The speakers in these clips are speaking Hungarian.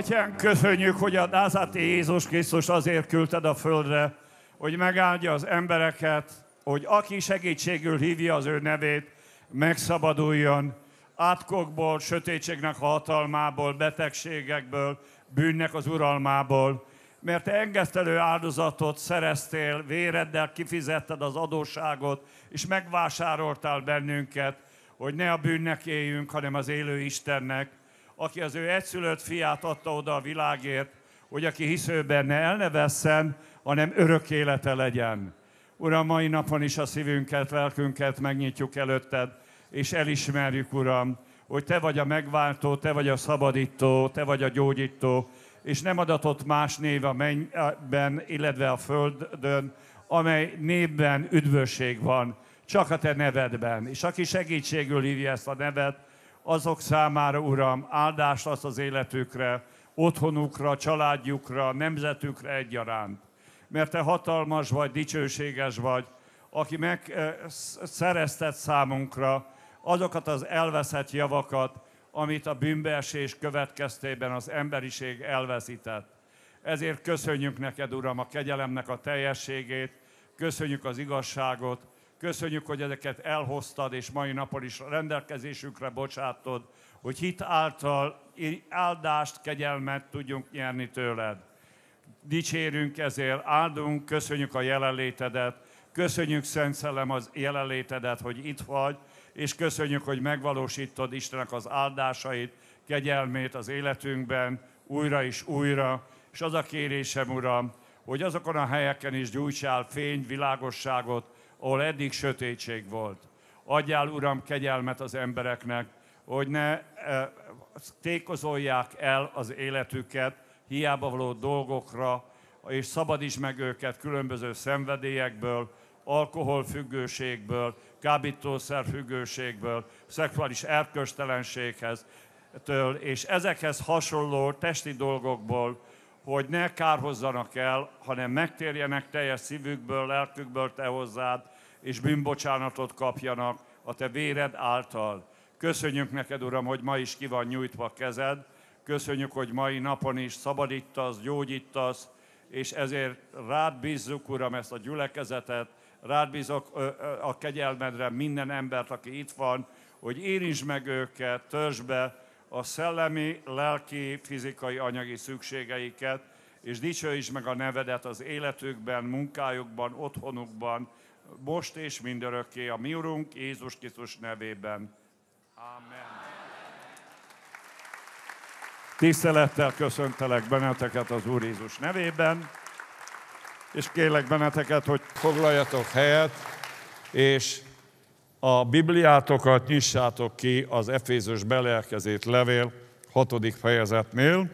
Atyánk, köszönjük, hogy a Názáti Jézus Krisztus azért küldted a földre, hogy megáldja az embereket, hogy aki segítségül hívja az ő nevét, megszabaduljon. Átkokból, sötétségnek hatalmából, betegségekből, bűnnek az uralmából, mert te engesztelő áldozatot szereztél, véreddel kifizetted az adósságot, és megvásároltál bennünket, hogy ne a bűnnek éljünk, hanem az élő Istennek, aki az ő egyszülött fiát adta oda a világért, hogy aki hisző benne el ne vesszen, hanem örök élete legyen. Uram, mai napon is a szívünket, lelkünket megnyitjuk előtted, és elismerjük, Uram, hogy Te vagy a megváltó, Te vagy a szabadító, Te vagy a gyógyító, és nem adatott más név a mennyben, illetve a földön, amely névben üdvösség van, csak a Te nevedben. És aki segítségül hívja ezt a nevet, azok számára, Uram, áldást az az életükre, otthonukra, családjukra, nemzetükre egyaránt. Mert Te hatalmas vagy, dicsőséges vagy, aki megszerezted számunkra azokat az elveszett javakat, amit a bűnbeesés következtében az emberiség elveszített. Ezért köszönjük neked, Uram, a kegyelemnek a teljességét, köszönjük az igazságot, köszönjük, hogy ezeket elhoztad, és mai napon is rendelkezésükre bocsátod, hogy hit által áldást, kegyelmet tudjunk nyerni tőled. Dicsérünk ezért, áldunk, köszönjük a jelenlétedet, köszönjük Szent Szellem az jelenlétedet, hogy itt vagy, és köszönjük, hogy megvalósítod Istenek az áldásait, kegyelmét az életünkben, újra és újra. És az a kérésem, Uram, hogy azokon a helyeken is gyújtsál fény, világosságot, ahol eddig sötétség volt. Adjál, Uram, kegyelmet az embereknek, hogy ne e, tékozolják el az életüket hiába való dolgokra, és szabadíts meg őket különböző szenvedélyekből, alkoholfüggőségből, kábítószerfüggőségből, szexuális erköstelenséghez, től, és ezekhez hasonló testi dolgokból, hogy ne kárhozzanak el, hanem megtérjenek teljes szívükből, lelkükből te hozzád, és bűnbocsánatot kapjanak a te véred által. Köszönjük neked, Uram, hogy ma is ki van nyújtva a kezed, köszönjük, hogy mai napon is szabadítasz, gyógyítasz, és ezért rád bízzuk, Uram, ezt a gyülekezetet, rád bízok a kegyelmedre minden embert, aki itt van, hogy érintsd meg őket, törzs be a szellemi, lelki, fizikai, anyagi szükségeiket, és dicsőítsd meg a nevedet az életükben, munkájukban, otthonukban, most és mindörökké a mi Urunk Jézus Krisztus nevében. Amen. Tisztelettel köszöntelek benneteket az Úr Jézus nevében és kérlek benneteket, hogy foglaljatok helyet, és a Bibliátokat nyissátok ki az Efézus belelkezét levél hatodik fejezetnél.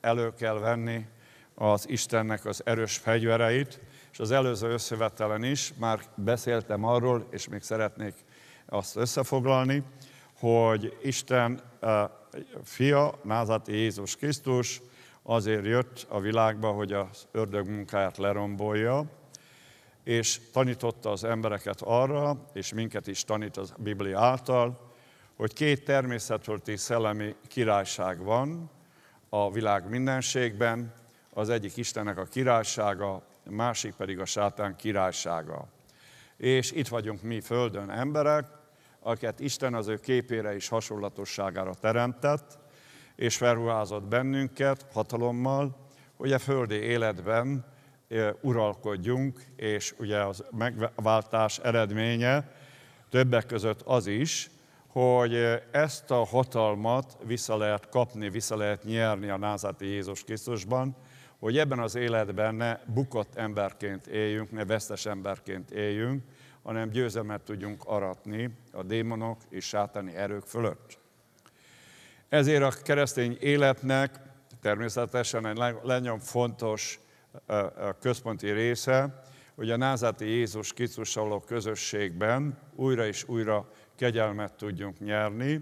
Elő kell venni az Istennek az erős fegyvereit, és az előző összevetelen is már beszéltem arról, és még szeretnék azt összefoglalni, hogy Isten uh, fia, Názati Jézus Krisztus azért jött a világba, hogy az ördög munkáját lerombolja, és tanította az embereket arra, és minket is tanít a Biblia által, hogy két természetfölti szellemi királyság van a világ mindenségben, az egyik Istennek a királysága, a másik pedig a sátán királysága. És itt vagyunk mi földön emberek, akiket Isten az ő képére és hasonlatosságára teremtett, és felruházott bennünket hatalommal, hogy a földi életben uralkodjunk, és ugye az megváltás eredménye többek között az is, hogy ezt a hatalmat vissza lehet kapni, vissza lehet nyerni a názati Jézus Krisztusban, hogy ebben az életben ne bukott emberként éljünk, ne vesztes emberként éljünk, hanem győzelmet tudjunk aratni a démonok és sátáni erők fölött. Ezért a keresztény életnek természetesen egy nagyon fontos központi része, hogy a názati Jézus Krisztussal közösségben újra és újra kegyelmet tudjunk nyerni,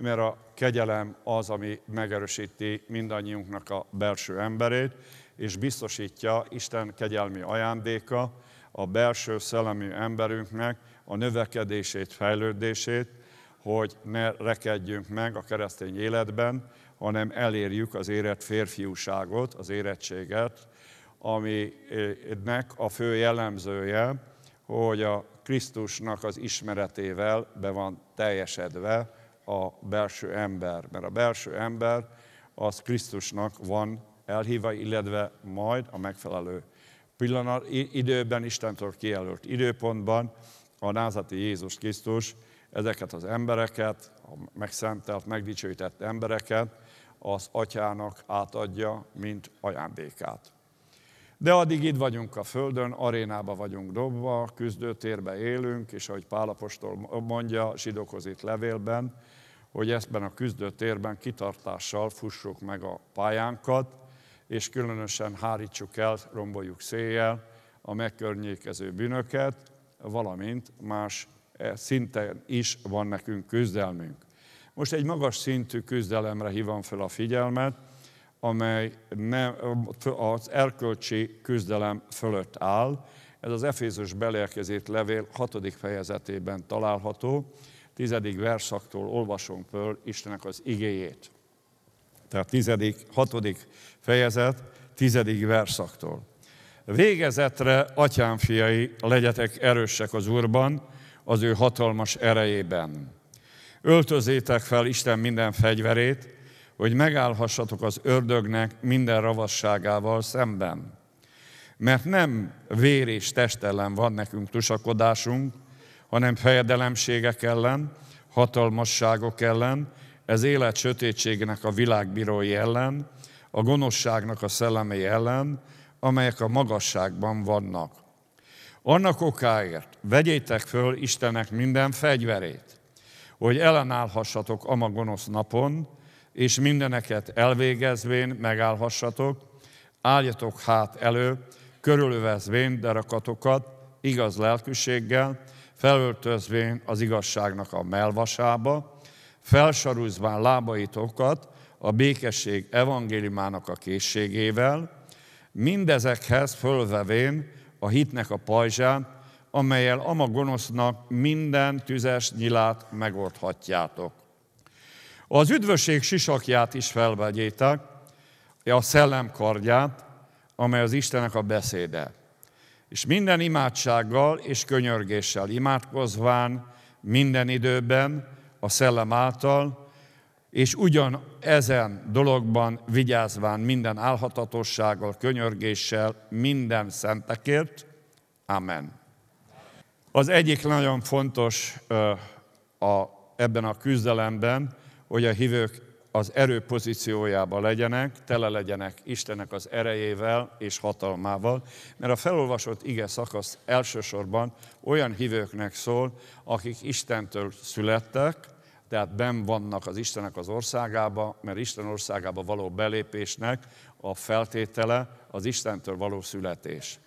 mert a kegyelem az, ami megerősíti mindannyiunknak a belső emberét, és biztosítja Isten kegyelmi ajándéka a belső szellemi emberünknek a növekedését, fejlődését, hogy ne rekedjünk meg a keresztény életben, hanem elérjük az érett férfiúságot, az érettséget, aminek a fő jellemzője, hogy a Krisztusnak az ismeretével be van teljesedve a belső ember. Mert a belső ember az Krisztusnak van elhívva, illetve majd a megfelelő pillanat, időben, Istentől kijelölt időpontban a názati Jézus Krisztus ezeket az embereket, a megszentelt, megdicsőített embereket az atyának átadja, mint ajándékát. De addig itt vagyunk a Földön, arénába vagyunk dobva, küzdőtérbe élünk, és ahogy Pálapostól mondja zsidókhoz itt levélben, hogy ebben a küzdőtérben kitartással fussuk meg a pályánkat, és különösen hárítsuk el, romboljuk széjjel a megkörnyékező bűnöket, valamint más e, szinten is van nekünk küzdelmünk. Most egy magas szintű küzdelemre hívom fel a figyelmet, amely nem, az erkölcsi küzdelem fölött áll. Ez az Efézus belérkezét levél 6. fejezetében található, 10. verszaktól olvasunk föl Istenek az igéjét. Tehát 10. 6. fejezet, 10. verszaktól. Végezetre, atyám fiai, legyetek erősek az Úrban, az ő hatalmas erejében. Öltözétek fel Isten minden fegyverét, hogy megállhassatok az ördögnek minden ravasságával szemben. Mert nem vér és test ellen van nekünk tusakodásunk, hanem fejedelemségek ellen, hatalmasságok ellen, ez élet sötétségének a világbírói ellen, a gonoszságnak a szellemei ellen, amelyek a magasságban vannak. Annak okáért vegyétek föl Istennek minden fegyverét, hogy ellenállhassatok a gonosz napon, és mindeneket elvégezvén megállhassatok, álljatok hát elő, körülövezvén derakatokat, igaz lelkűséggel, felöltözvén az igazságnak a melvasába, felsarúzván lábaitokat a békesség evangéliumának a készségével, mindezekhez fölvevén a hitnek a pajzsát, amelyel ama gonosznak minden tüzes nyilát megoldhatjátok. Az üdvösség sisakját is felvegyétek, a szellem kardját, amely az Istenek a beszéde. És minden imádsággal és könyörgéssel imádkozván minden időben a szellem által, és ugyan ezen dologban vigyázván minden álhatatossággal, könyörgéssel, minden szentekért. Amen. Az egyik nagyon fontos a, ebben a küzdelemben, hogy a hívők az erő pozíciójába legyenek, tele legyenek Istenek az erejével és hatalmával, mert a felolvasott ige szakasz elsősorban olyan hívőknek szól, akik Istentől születtek, tehát ben vannak az Istenek az országába, mert Isten országába való belépésnek a feltétele az Istentől való születés.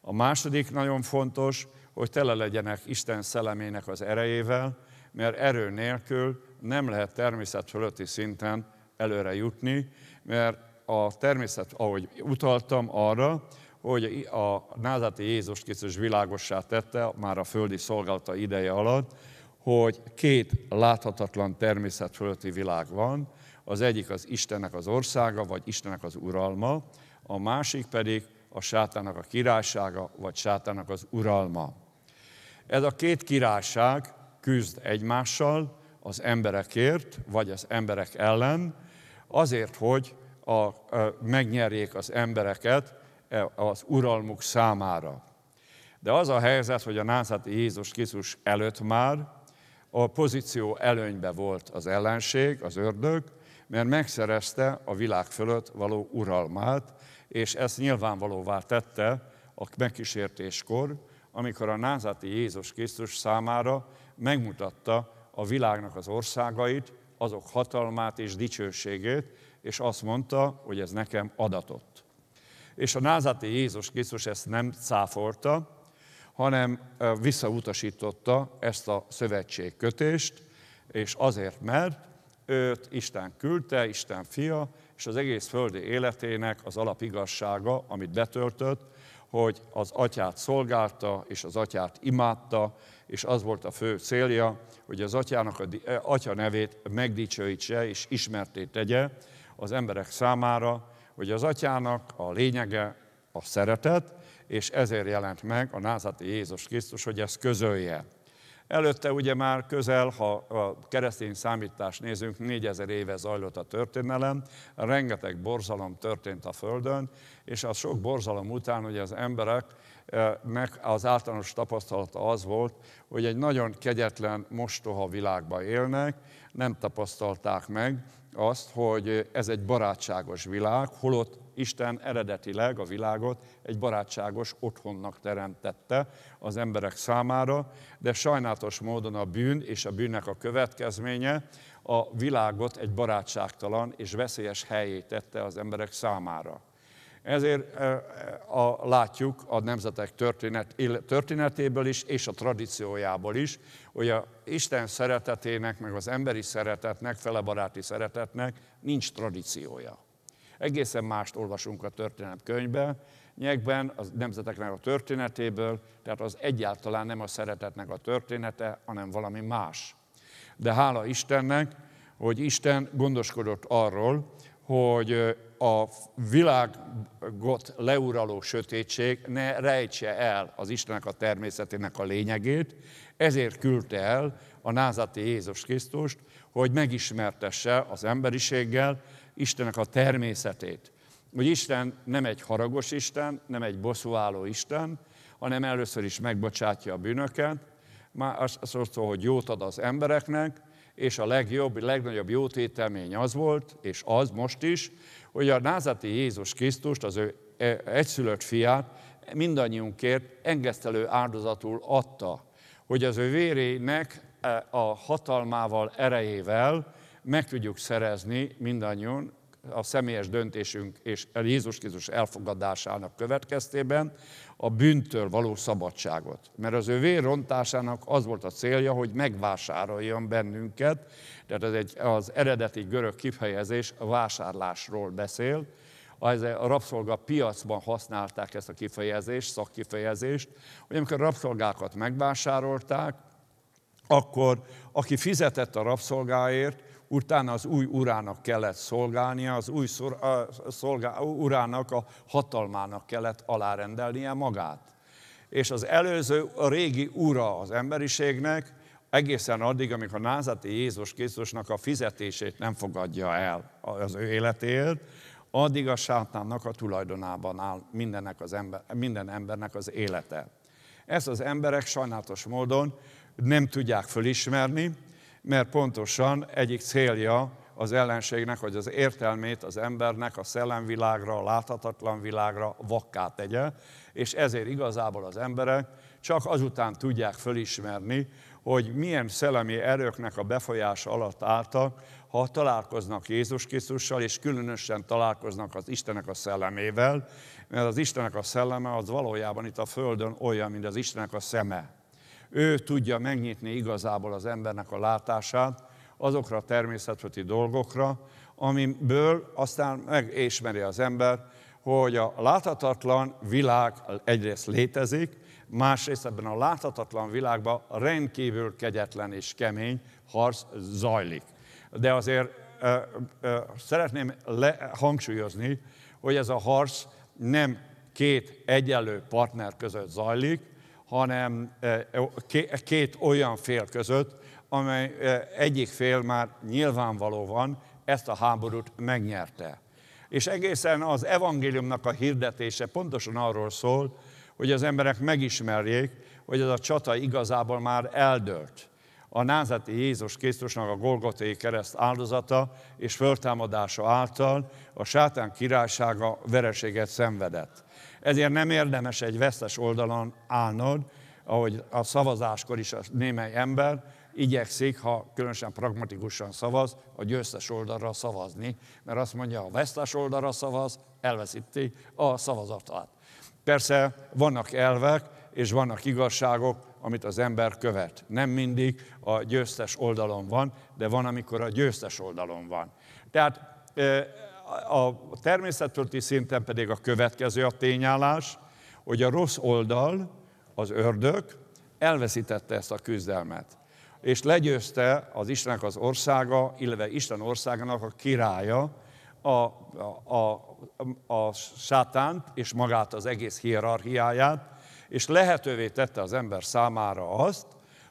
A második nagyon fontos, hogy tele legyenek Isten szellemének az erejével, mert erő nélkül nem lehet természet fölötti szinten előre jutni, mert a természet, ahogy utaltam arra, hogy a názati Jézus Krisztus világossá tette már a földi szolgálata ideje alatt, hogy két láthatatlan természet fölötti világ van, az egyik az Istennek az országa, vagy Istennek az uralma, a másik pedig a sátának a királysága, vagy sátának az uralma. Ez a két királyság küzd egymással, az emberekért, vagy az emberek ellen, azért, hogy a, a, megnyerjék az embereket e, az uralmuk számára. De az a helyzet, hogy a názati Jézus Krisztus előtt már a pozíció előnybe volt az ellenség, az ördög, mert megszerezte a világ fölött való uralmát, és ezt nyilvánvalóvá tette a megkísértéskor, amikor a názati Jézus Krisztus számára megmutatta a világnak az országait, azok hatalmát és dicsőségét, és azt mondta, hogy ez nekem adatott. És a názati Jézus Krisztus ezt nem cáfolta, hanem visszautasította ezt a szövetségkötést, és azért, mert őt Isten küldte, Isten fia, és az egész földi életének az alapigazsága, amit betöltött, hogy az atyát szolgálta, és az atyát imádta, és az volt a fő célja, hogy az atyának a atya nevét megdicsőítse és ismerté tegye az emberek számára, hogy az atyának a lényege a szeretet, és ezért jelent meg a názati Jézus Krisztus, hogy ezt közölje. Előtte ugye már közel, ha a keresztény számítást nézünk, 4000 éve zajlott a történelem, rengeteg borzalom történt a Földön, és a sok borzalom után ugye az embereknek az általános tapasztalata az volt, hogy egy nagyon kegyetlen, mostoha világban élnek, nem tapasztalták meg azt, hogy ez egy barátságos világ, holott Isten eredetileg a világot egy barátságos otthonnak teremtette az emberek számára, de sajnálatos módon a bűn és a bűnnek a következménye a világot egy barátságtalan és veszélyes helyé tette az emberek számára. Ezért a, látjuk a nemzetek történet, történetéből is, és a tradíciójából is, hogy a Isten szeretetének, meg az emberi szeretetnek, felebaráti szeretetnek nincs tradíciója. Egészen mást olvasunk a történet könyvben, nyekben a nemzeteknek a történetéből, tehát az egyáltalán nem a szeretetnek a története, hanem valami más. De hála Istennek, hogy Isten gondoskodott arról, hogy a világot leuraló sötétség ne rejtse el az Istennek a természetének a lényegét, ezért küldte el a názati Jézus Krisztust, hogy megismertesse az emberiséggel Istennek a természetét. Hogy Isten nem egy haragos Isten, nem egy bosszúálló Isten, hanem először is megbocsátja a bűnöket, már azt szól, hogy jót ad az embereknek, és a legjobb, legnagyobb jótételmény az volt, és az most is, hogy a názati Jézus Krisztust, az ő e, egyszülött fiát mindannyiunkért engesztelő áldozatul adta, hogy az ő vérének e, a hatalmával, erejével meg tudjuk szerezni mindannyian a személyes döntésünk és Jézus Krisztus elfogadásának következtében a bűntől való szabadságot. Mert az ő vérrontásának az volt a célja, hogy megvásároljon bennünket, tehát ez egy, az eredeti görög kifejezés a vásárlásról beszél, a rabszolga piacban használták ezt a kifejezést, szakkifejezést, hogy amikor a rabszolgákat megvásárolták, akkor aki fizetett a rabszolgáért, utána az új urának kellett szolgálnia, az új szolgá, urának a hatalmának kellett alárendelnie magát. És az előző, a régi ura az emberiségnek egészen addig, amíg a názati Jézus Krisztusnak a fizetését nem fogadja el az ő életéért, addig a sátánnak a tulajdonában áll mindennek az ember, minden embernek az élete. Ezt az emberek sajnálatos módon nem tudják fölismerni, mert pontosan egyik célja az ellenségnek, hogy az értelmét az embernek a szellemvilágra, a láthatatlan világra vakká tegye, és ezért igazából az emberek csak azután tudják fölismerni, hogy milyen szellemi erőknek a befolyása alatt álltak, ha találkoznak Jézus Krisztussal, és különösen találkoznak az Istenek a szellemével, mert az Istenek a szelleme az valójában itt a Földön olyan, mint az Istenek a szeme. Ő tudja megnyitni igazából az embernek a látását azokra a természeti dolgokra, amiből aztán megismeri az ember, hogy a láthatatlan világ egyrészt létezik, másrészt ebben a láthatatlan világban rendkívül kegyetlen és kemény harc zajlik. De azért ö, ö, szeretném le, hangsúlyozni, hogy ez a harc nem két egyenlő partner között zajlik, hanem két olyan fél között, amely egyik fél már nyilvánvalóan ezt a háborút megnyerte. És egészen az evangéliumnak a hirdetése pontosan arról szól, hogy az emberek megismerjék, hogy ez a csata igazából már eldőlt. A názati Jézus Krisztusnak a Golgotai kereszt áldozata és föltámadása által a sátán királysága vereséget szenvedett. Ezért nem érdemes egy vesztes oldalon állnod, ahogy a szavazáskor is a némely ember igyekszik, ha különösen pragmatikusan szavaz, a győztes oldalra szavazni, mert azt mondja, ha vesztes oldalra szavaz, elveszíti a szavazatát. Persze vannak elvek, és vannak igazságok, amit az ember követ. Nem mindig a győztes oldalon van, de van, amikor a győztes oldalon van. Tehát a természetölti szinten pedig a következő a tényállás, hogy a rossz oldal, az ördög elveszítette ezt a küzdelmet. És legyőzte az Istennek az országa, illetve Isten országának a királya, a, a, a, a sátánt és magát az egész hierarchiáját, és lehetővé tette az ember számára azt,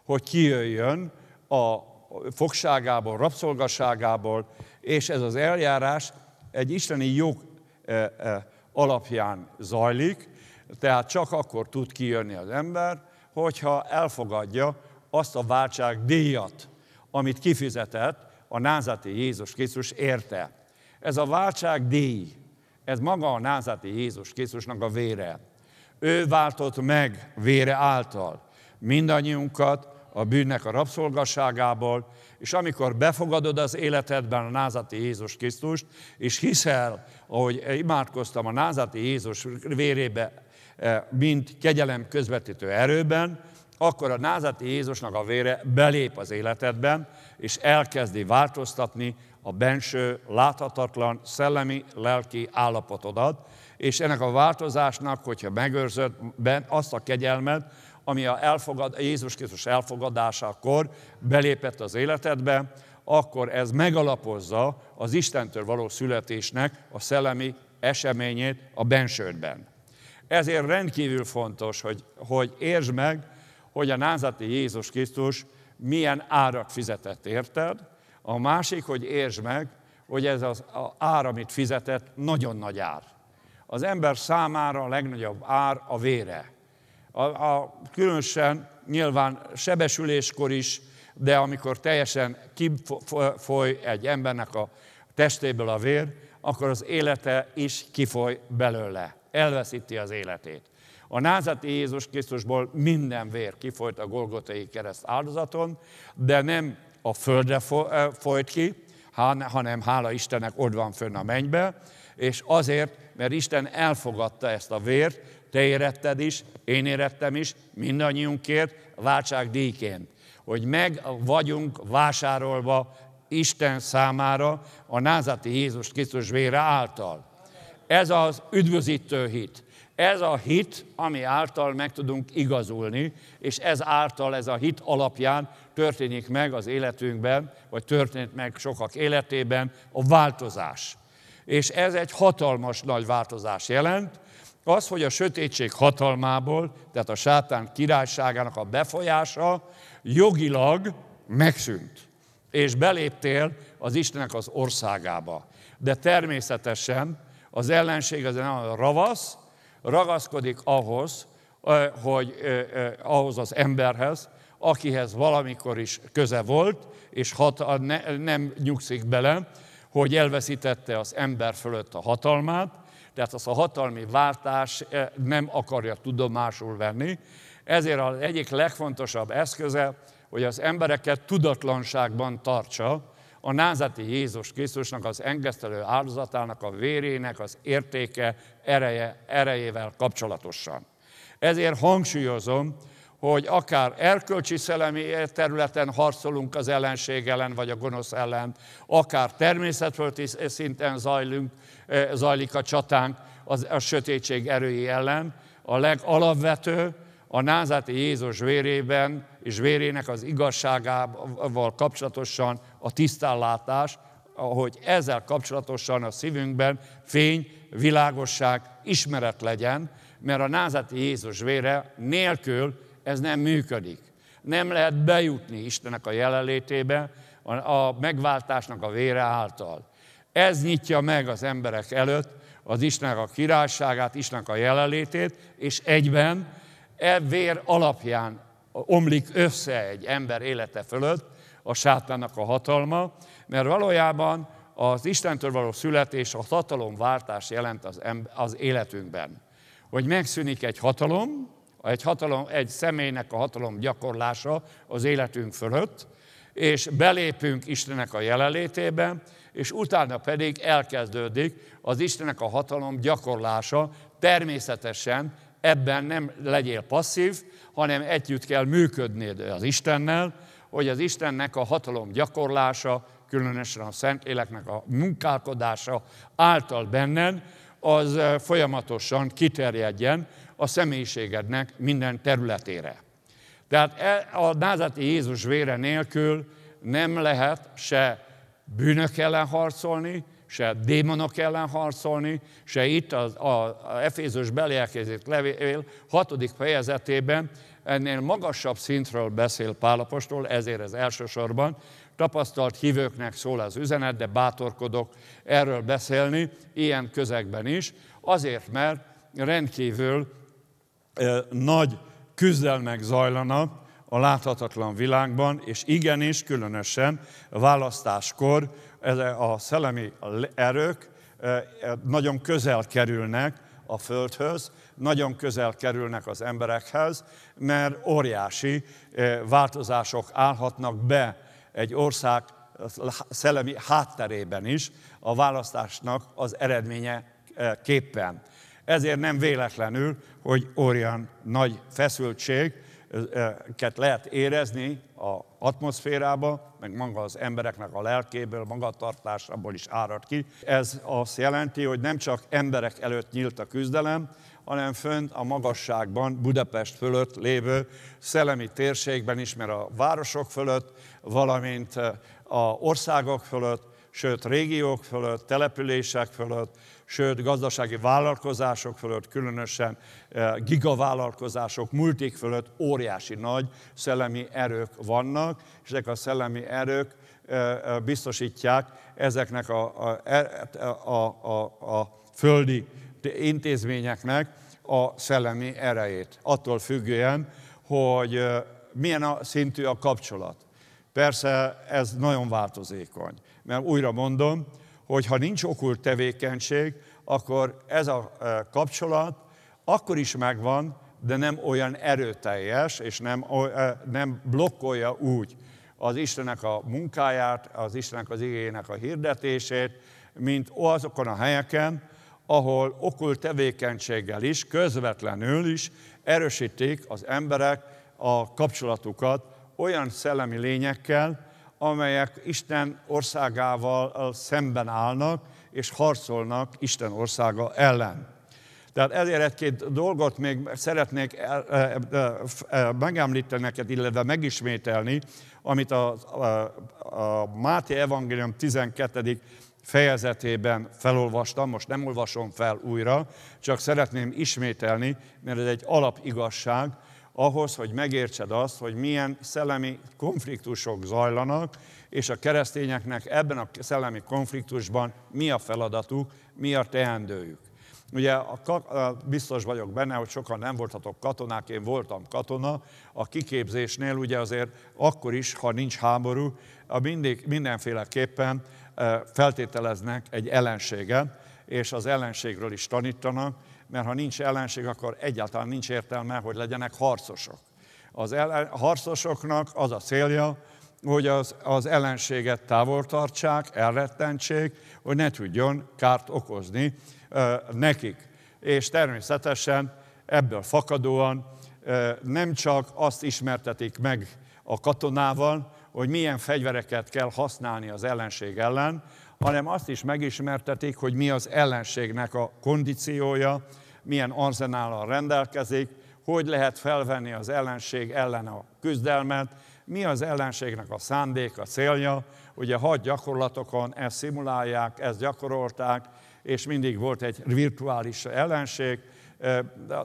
hogy kijöjjön a fogságából, rabszolgasságából, és ez az eljárás egy isteni jog eh, eh, alapján zajlik, tehát csak akkor tud kijönni az ember, hogyha elfogadja azt a váltság díjat, amit kifizetett a názati Jézus Krisztus érte. Ez a váltság díj, ez maga a názati Jézus Krisztusnak a vére. Ő váltott meg vére által mindannyiunkat a bűnnek a rabszolgasságából, és amikor befogadod az életedben a názati Jézus Krisztust, és hiszel, ahogy imádkoztam a názati Jézus vérébe, eh, mint kegyelem közvetítő erőben, akkor a názati Jézusnak a vére belép az életedben, és elkezdi változtatni a benső, láthatatlan, szellemi, lelki állapotodat, és ennek a változásnak, hogyha megőrzöd azt a kegyelmet, ami a elfogad, Jézus Krisztus elfogadásakor belépett az életedbe, akkor ez megalapozza az Istentől való születésnek a szellemi eseményét a bensődben. Ezért rendkívül fontos, hogy, hogy értsd meg, hogy a názati Jézus Krisztus milyen árat fizetett érted, a másik, hogy értsd meg, hogy ez az ár, amit fizetett, nagyon nagy ár. Az ember számára a legnagyobb ár a vére. A, a, különösen nyilván sebesüléskor is, de amikor teljesen kifoly egy embernek a testéből a vér, akkor az élete is kifoly belőle, elveszíti az életét. A názati Jézus Krisztusból minden vér kifolyt a Golgotai kereszt áldozaton, de nem a földre folyt ki, hanem hála Istennek ott van fönn a mennybe, és azért, mert Isten elfogadta ezt a vért, te éretted is, én érettem is, mindannyiunkért, váltság díjként. Hogy meg vagyunk vásárolva Isten számára a názati Jézus Krisztus vére által. Ez az üdvözítő hit. Ez a hit, ami által meg tudunk igazulni, és ez által, ez a hit alapján történik meg az életünkben, vagy történt meg sokak életében a változás. És ez egy hatalmas nagy változás jelent, az, hogy a sötétség hatalmából, tehát a sátán királyságának a befolyása jogilag megszűnt, és beléptél az Istennek az országába. De természetesen az ellenség az nem ravasz, ragaszkodik ahhoz, hogy ahhoz az emberhez, akihez valamikor is köze volt, és hat, ne, nem nyugszik bele, hogy elveszítette az ember fölött a hatalmát, tehát az a hatalmi váltás nem akarja tudomásul venni. Ezért az egyik legfontosabb eszköze, hogy az embereket tudatlanságban tartsa, a názati Jézus Krisztusnak az engesztelő áldozatának a vérének az értéke, ereje, erejével kapcsolatosan. Ezért hangsúlyozom, hogy akár erkölcsi szellemi területen harcolunk az ellenség ellen, vagy a gonosz ellen, akár természetföldi szinten zajlunk, eh, zajlik a csatánk az, a sötétség erői ellen, a legalapvető, a názati Jézus vérében és vérének az igazságával kapcsolatosan a tisztánlátás, hogy ezzel kapcsolatosan a szívünkben fény, világosság, ismeret legyen, mert a názati Jézus vére nélkül ez nem működik. Nem lehet bejutni Istenek a jelenlétébe a megváltásnak a vére által. Ez nyitja meg az emberek előtt az Istennek a királyságát, Istennek a jelenlétét, és egyben e vér alapján omlik össze egy ember élete fölött a sátánnak a hatalma, mert valójában az Istentől való születés a hatalomváltás jelent az, az életünkben. Hogy megszűnik egy hatalom, egy, hatalom, egy személynek a hatalom gyakorlása az életünk fölött, és belépünk Istennek a jelenlétébe, és utána pedig elkezdődik az Istennek a hatalom gyakorlása. Természetesen ebben nem legyél passzív, hanem együtt kell működnéd az Istennel, hogy az Istennek a hatalom gyakorlása, különösen a Szentléleknek a munkálkodása által bennen, az folyamatosan kiterjedjen a személyiségednek minden területére. Tehát e, a názati Jézus vére nélkül nem lehet se bűnök ellen harcolni, se démonok ellen harcolni, se itt az a, a Efézus belielkézét levél hatodik fejezetében ennél magasabb szintről beszél Pálapostól, ezért ez elsősorban tapasztalt hívőknek szól az üzenet, de bátorkodok erről beszélni, ilyen közegben is, azért, mert rendkívül nagy küzdelmek zajlanak a láthatatlan világban, és igenis, különösen választáskor a szellemi erők nagyon közel kerülnek a Földhöz, nagyon közel kerülnek az emberekhez, mert óriási változások állhatnak be egy ország szellemi hátterében is a választásnak az eredménye képpen. Ezért nem véletlenül, hogy olyan nagy feszültséget lehet érezni a atmoszférába, meg maga az embereknek a lelkéből, magatartásából is árad ki. Ez azt jelenti, hogy nem csak emberek előtt nyílt a küzdelem, hanem fönt a magasságban, Budapest fölött lévő szellemi térségben is, mert a városok fölött, valamint a országok fölött, sőt régiók fölött, települések fölött, sőt gazdasági vállalkozások fölött, különösen eh, gigavállalkozások, multik fölött óriási nagy szellemi erők vannak, és ezek a szellemi erők eh, eh, biztosítják ezeknek a, a, a, a, a földi intézményeknek a szellemi erejét. Attól függően, hogy milyen a szintű a kapcsolat. Persze ez nagyon változékony, mert újra mondom, hogy ha nincs okult tevékenység, akkor ez a e, kapcsolat akkor is megvan, de nem olyan erőteljes, és nem, e, nem blokkolja úgy az Istennek a munkáját, az Istennek az igényének a hirdetését, mint azokon a helyeken, ahol okult tevékenységgel is, közvetlenül is erősítik az emberek a kapcsolatukat olyan szellemi lényekkel, amelyek Isten országával szemben állnak, és harcolnak Isten országa ellen. Tehát ezért egy-két dolgot még szeretnék megemlíteni neked, illetve megismételni, amit a, a, a Máté Evangélium 12 fejezetében felolvastam, most nem olvasom fel újra, csak szeretném ismételni, mert ez egy alapigazság, ahhoz, hogy megértsed azt, hogy milyen szellemi konfliktusok zajlanak, és a keresztényeknek ebben a szellemi konfliktusban mi a feladatuk, mi a teendőjük. Ugye a, biztos vagyok benne, hogy sokan nem voltatok katonák, én voltam katona. A kiképzésnél ugye azért akkor is, ha nincs háború, a mindig, mindenféleképpen feltételeznek egy ellenséget, és az ellenségről is tanítanak, mert ha nincs ellenség, akkor egyáltalán nincs értelme, hogy legyenek harcosok. Az ellen, harcosoknak az a célja, hogy az, az ellenséget távol tartsák, elrettentsék, hogy ne tudjon kárt okozni ö, nekik. És természetesen ebből fakadóan ö, nem csak azt ismertetik meg a katonával, hogy milyen fegyvereket kell használni az ellenség ellen, hanem azt is megismertetik, hogy mi az ellenségnek a kondíciója, milyen arzenállal rendelkezik, hogy lehet felvenni az ellenség ellen a küzdelmet, mi az ellenségnek a szándéka, célja. Ugye hat gyakorlatokon ezt szimulálják, ezt gyakorolták, és mindig volt egy virtuális ellenség,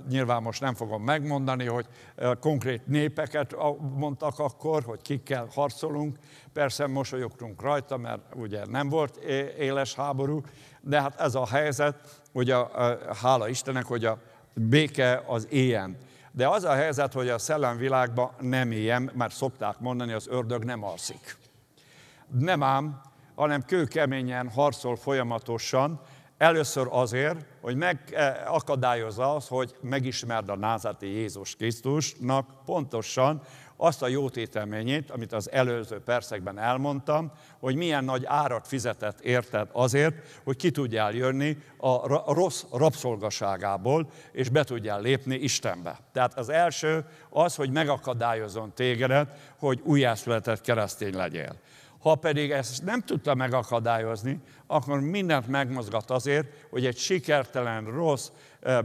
nyilván most nem fogom megmondani, hogy konkrét népeket mondtak akkor, hogy kikkel harcolunk. Persze mosolyogtunk rajta, mert ugye nem volt éles háború, de hát ez a helyzet, hogy a, hála Istennek, hogy a béke az éljen. De az a helyzet, hogy a szellemvilágban nem éljen, mert szokták mondani, az ördög nem alszik. Nem ám, hanem kőkeményen harcol folyamatosan, Először azért, hogy megakadályozza az, hogy megismerd a názati Jézus Krisztusnak pontosan azt a jótételményét, amit az előző percekben elmondtam, hogy milyen nagy árat fizetett érted azért, hogy ki tudjál jönni a rossz rabszolgaságából, és be tudjál lépni Istenbe. Tehát az első az, hogy megakadályozon tégedet, hogy újjászületett keresztény legyél. Ha pedig ezt nem tudta megakadályozni, akkor mindent megmozgat azért, hogy egy sikertelen, rossz,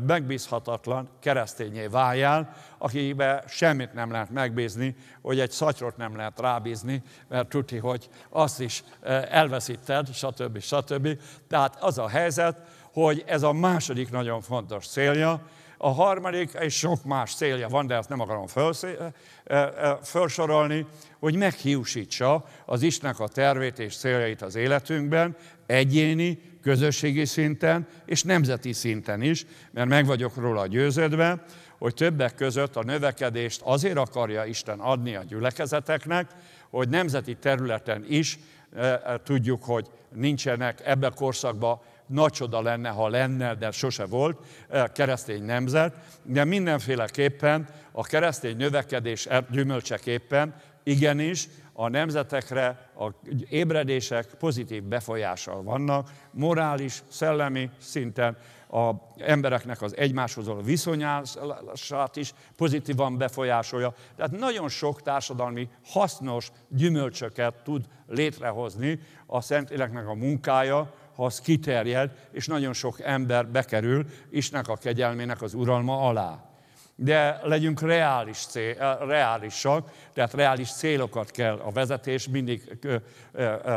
megbízhatatlan keresztényé váljál, akibe semmit nem lehet megbízni, hogy egy szatyrot nem lehet rábízni, mert tudni, hogy azt is elveszíted, stb. stb. Tehát az a helyzet, hogy ez a második nagyon fontos célja, a harmadik, és sok más célja van, de ezt nem akarom felsorolni, hogy meghiúsítsa az Istennek a tervét és céljait az életünkben, egyéni, közösségi szinten és nemzeti szinten is, mert meg vagyok róla győződve, hogy többek között a növekedést azért akarja Isten adni a gyülekezeteknek, hogy nemzeti területen is tudjuk, hogy nincsenek ebbe a korszakban nagy csoda lenne, ha lenne, de sose volt keresztény nemzet, de mindenféleképpen a keresztény növekedés gyümölcseképpen igenis a nemzetekre a ébredések pozitív befolyással vannak, morális, szellemi szinten, a embereknek az egymáshoz a viszonyását is pozitívan befolyásolja. Tehát nagyon sok társadalmi hasznos gyümölcsöket tud létrehozni a Szentléleknek a munkája, az kiterjed, és nagyon sok ember bekerül Istennek a kegyelmének az uralma alá. De legyünk reális cél, eh, reálisak, tehát reális célokat kell a vezetés mindig ö, ö, ö,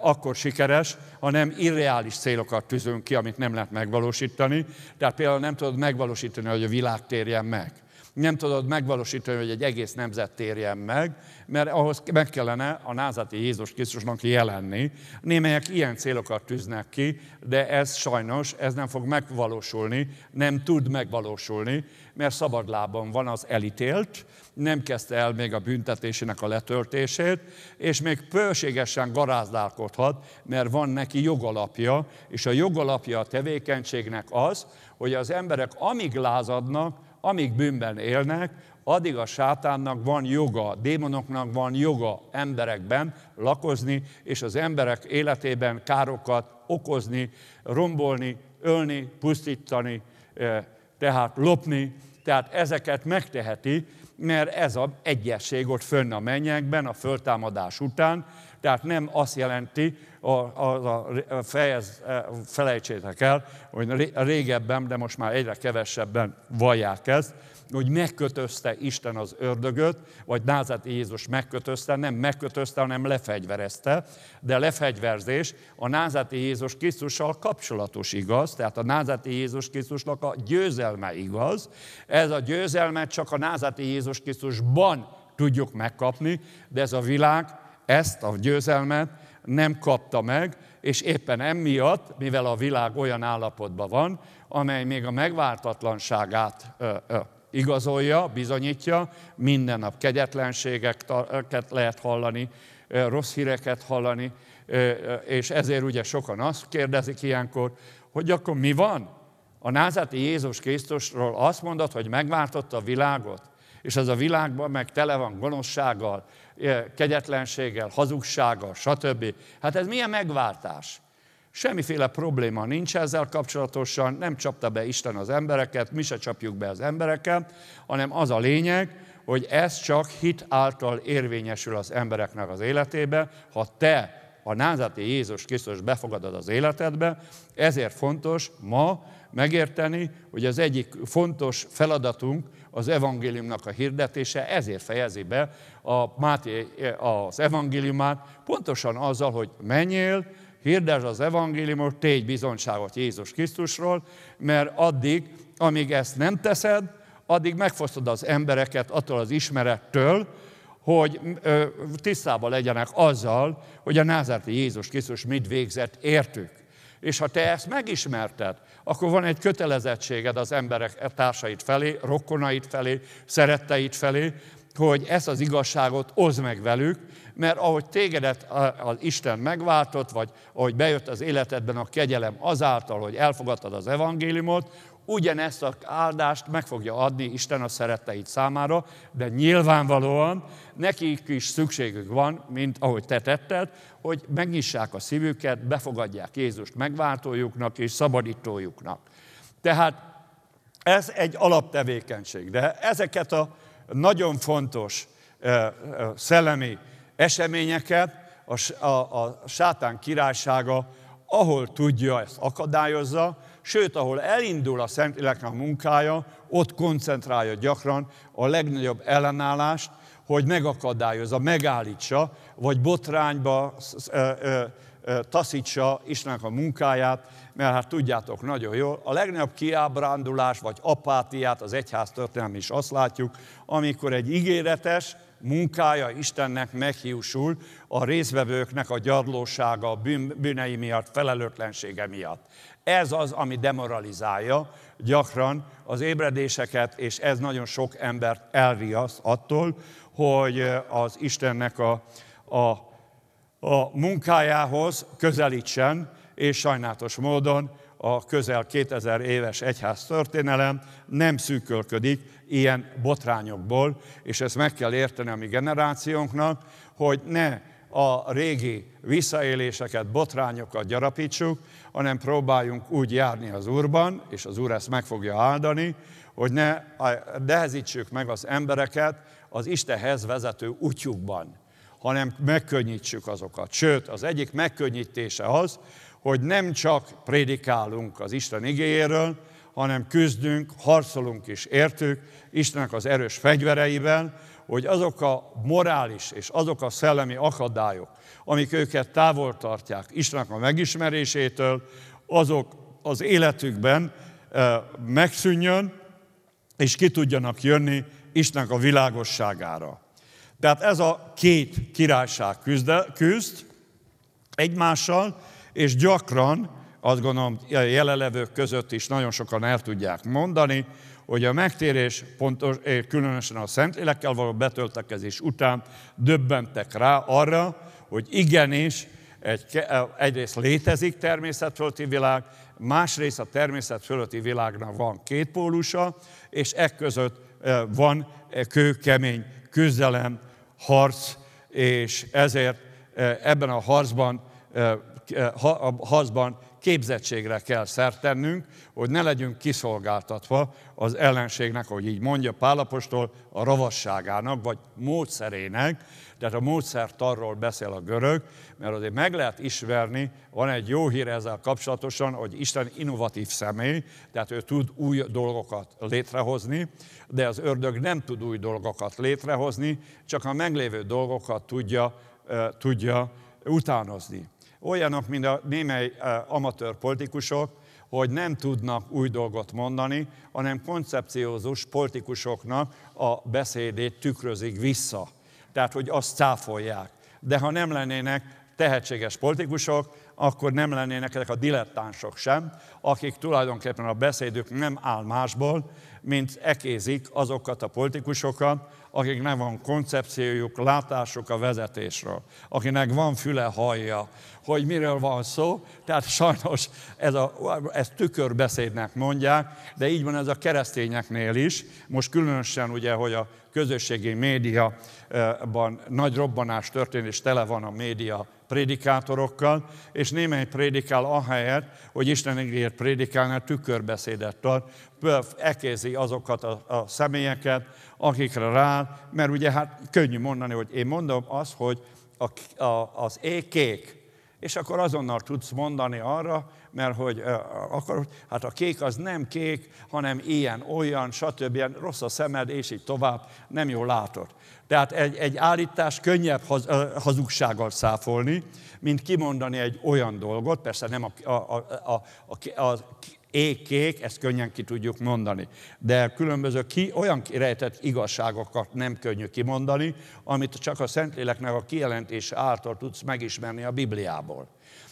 akkor sikeres, hanem irreális célokat tűzünk ki, amit nem lehet megvalósítani. Tehát például nem tudod megvalósítani, hogy a világ térjen meg nem tudod megvalósítani, hogy egy egész nemzet térjen meg, mert ahhoz meg kellene a názati Jézus Krisztusnak jelenni. Némelyek ilyen célokat tűznek ki, de ez sajnos, ez nem fog megvalósulni, nem tud megvalósulni, mert szabadlában van az elítélt, nem kezdte el még a büntetésének a letöltését, és még pőségesen garázdálkodhat, mert van neki jogalapja, és a jogalapja a tevékenységnek az, hogy az emberek amíg lázadnak, amíg bűnben élnek, addig a sátánnak van joga, démonoknak van joga emberekben lakozni, és az emberek életében károkat okozni, rombolni, ölni, pusztítani, eh, tehát lopni, tehát ezeket megteheti, mert ez az egyesség ott fönn a mennyekben, a föltámadás után, tehát nem azt jelenti, a, a, a fejez, e, felejtsétek el, hogy régebben, de most már egyre kevesebben vallják ezt, hogy megkötözte Isten az ördögöt, vagy Názati Jézus megkötözte, nem megkötözte, hanem lefegyverezte, de lefegyverzés a Názati Jézus Krisztussal kapcsolatos igaz, tehát a Názati Jézus Krisztusnak a győzelme igaz. Ez a győzelme csak a Názati Jézus Krisztusban tudjuk megkapni, de ez a világ ezt a győzelmet nem kapta meg, és éppen emiatt, mivel a világ olyan állapotban van, amely még a megváltatlanságát ö, ö, igazolja, bizonyítja, minden nap kegyetlenségeket lehet hallani, rossz híreket hallani, és ezért ugye sokan azt kérdezik ilyenkor, hogy akkor mi van? A názati Jézus Krisztusról azt mondod, hogy megváltotta a világot, és ez a világban meg tele van gonoszsággal, kegyetlenséggel, hazugsággal, stb. Hát ez milyen megváltás? Semmiféle probléma nincs ezzel kapcsolatosan, nem csapta be Isten az embereket, mi se csapjuk be az embereket, hanem az a lényeg, hogy ez csak hit által érvényesül az embereknek az életébe, ha te a názati Jézus Krisztus befogadod az életedbe, ezért fontos ma megérteni, hogy az egyik fontos feladatunk az evangéliumnak a hirdetése, ezért fejezi be a Máté az evangéliumát, pontosan azzal, hogy menjél, hirdesd az evangéliumot, tégy bizonyságot Jézus Krisztusról, mert addig, amíg ezt nem teszed, addig megfosztod az embereket attól az ismerettől, hogy tisztában legyenek azzal, hogy a názárti Jézus Krisztus mit végzett értük. És ha te ezt megismerted, akkor van egy kötelezettséged az emberek társait felé, rokkonait felé, szeretteit felé, hogy ezt az igazságot oszd meg velük, mert ahogy tégedet az Isten megváltott, vagy ahogy bejött az életedben a kegyelem azáltal, hogy elfogadtad az evangéliumot, ugyanezt az áldást meg fogja adni Isten a szeretteit számára, de nyilvánvalóan nekik is szükségük van, mint ahogy te tetted, hogy megnyissák a szívüket, befogadják Jézust megváltójuknak és szabadítójuknak. Tehát ez egy alaptevékenység, de ezeket a nagyon fontos szellemi eseményeket. A, a, a sátán királysága, ahol tudja, ezt akadályozza, sőt, ahol elindul a Szentléleknek a munkája, ott koncentrálja gyakran a legnagyobb ellenállást, hogy megakadályozza, megállítsa, vagy botrányba taszítsa Istennek a munkáját, mert hát tudjátok nagyon jól, a legnagyobb kiábrándulás vagy apátiát az egyház történelmi is azt látjuk, amikor egy ígéretes, munkája Istennek meghiúsul a részvevőknek a gyarlósága, a bűnei miatt, felelőtlensége miatt. Ez az, ami demoralizálja gyakran az ébredéseket, és ez nagyon sok embert elriaszt attól, hogy az Istennek a, a, a munkájához közelítsen, és sajnálatos módon a közel 2000 éves egyház történelem nem szűkölködik ilyen botrányokból, és ezt meg kell érteni a mi generációnknak, hogy ne a régi visszaéléseket, botrányokat gyarapítsuk, hanem próbáljunk úgy járni az Úrban, és az Úr ezt meg fogja áldani, hogy ne dehezítsük meg az embereket az Istenhez vezető útjukban, hanem megkönnyítsük azokat. Sőt, az egyik megkönnyítése az, hogy nem csak prédikálunk az Isten igéjéről, hanem küzdünk, harcolunk is értük Istennek az erős fegyvereivel, hogy azok a morális és azok a szellemi akadályok, amik őket távol tartják Istennek a megismerésétől, azok az életükben megszűnjön, és ki tudjanak jönni Istennek a világosságára. Tehát ez a két királyság küzd egymással, és gyakran, azt gondolom, jelenlevők között is nagyon sokan el tudják mondani, hogy a megtérés, pontos, eh, különösen a Szentlélekkel való betöltekezés után döbbentek rá arra, hogy igenis egy, eh, egyrészt létezik természetfölötti világ, másrészt a természet fölötti világnak van két pólusa, és e között eh, van kőkemény küzdelem, harc, és ezért ebben a harcban a harcban képzettségre kell szert tennünk, hogy ne legyünk kiszolgáltatva az ellenségnek, hogy így mondja Pálapostól, a ravasságának, vagy módszerének, tehát a módszert arról beszél a görög, mert azért meg lehet ismerni, van egy jó hír ezzel kapcsolatosan, hogy Isten innovatív személy, tehát ő tud új dolgokat létrehozni, de az ördög nem tud új dolgokat létrehozni, csak a meglévő dolgokat tudja, tudja utánozni olyanok, mint a némely eh, amatőr politikusok, hogy nem tudnak új dolgot mondani, hanem koncepciózus politikusoknak a beszédét tükrözik vissza. Tehát, hogy azt cáfolják. De ha nem lennének tehetséges politikusok, akkor nem lennének ezek a dilettánsok sem, akik tulajdonképpen a beszédük nem áll másból, mint ekézik azokat a politikusokat, akiknek van koncepciójuk, látásuk a vezetésről, akinek van füle hallja, hogy miről van szó, tehát sajnos ez a, ezt tükörbeszédnek mondják, de így van ez a keresztényeknél is. Most különösen ugye, hogy a közösségi médiaban nagy robbanás történt, és tele van a média prédikátorokkal, és némely prédikál ahelyett, hogy Isten ígért prédikálni, tükörbeszédet tart, ekézi azokat a, a személyeket, akikre rá, mert ugye hát könnyű mondani, hogy én mondom azt, hogy a, a, az ég kék, és akkor azonnal tudsz mondani arra, mert hogy akkor, hát a kék az nem kék, hanem ilyen, olyan, stb. Ilyen rossz a szemed, és így tovább, nem jól látod. Tehát egy, egy állítás könnyebb haz, hazugsággal száfolni, mint kimondani egy olyan dolgot, persze nem a, a, a, a, a, a ékkék, ezt könnyen ki tudjuk mondani. De különböző ki, olyan rejtett igazságokat nem könnyű kimondani, amit csak a Szentléleknek a kijelentése által tudsz megismerni a Bibliából.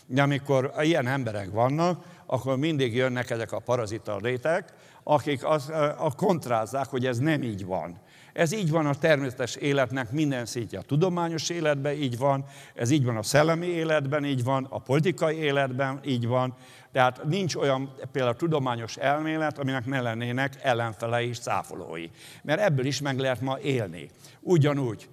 De amikor ilyen emberek vannak, akkor mindig jönnek ezek a parazita rétek, akik az, a kontrázzák, hogy ez nem így van. Ez így van a természetes életnek minden szintje. A tudományos életben így van, ez így van a szellemi életben, így van, a politikai életben így van. Tehát nincs olyan például tudományos elmélet, aminek ne lennének ellenfelei és cáfolói. Mert ebből is meg lehet ma élni. Ugyanúgy,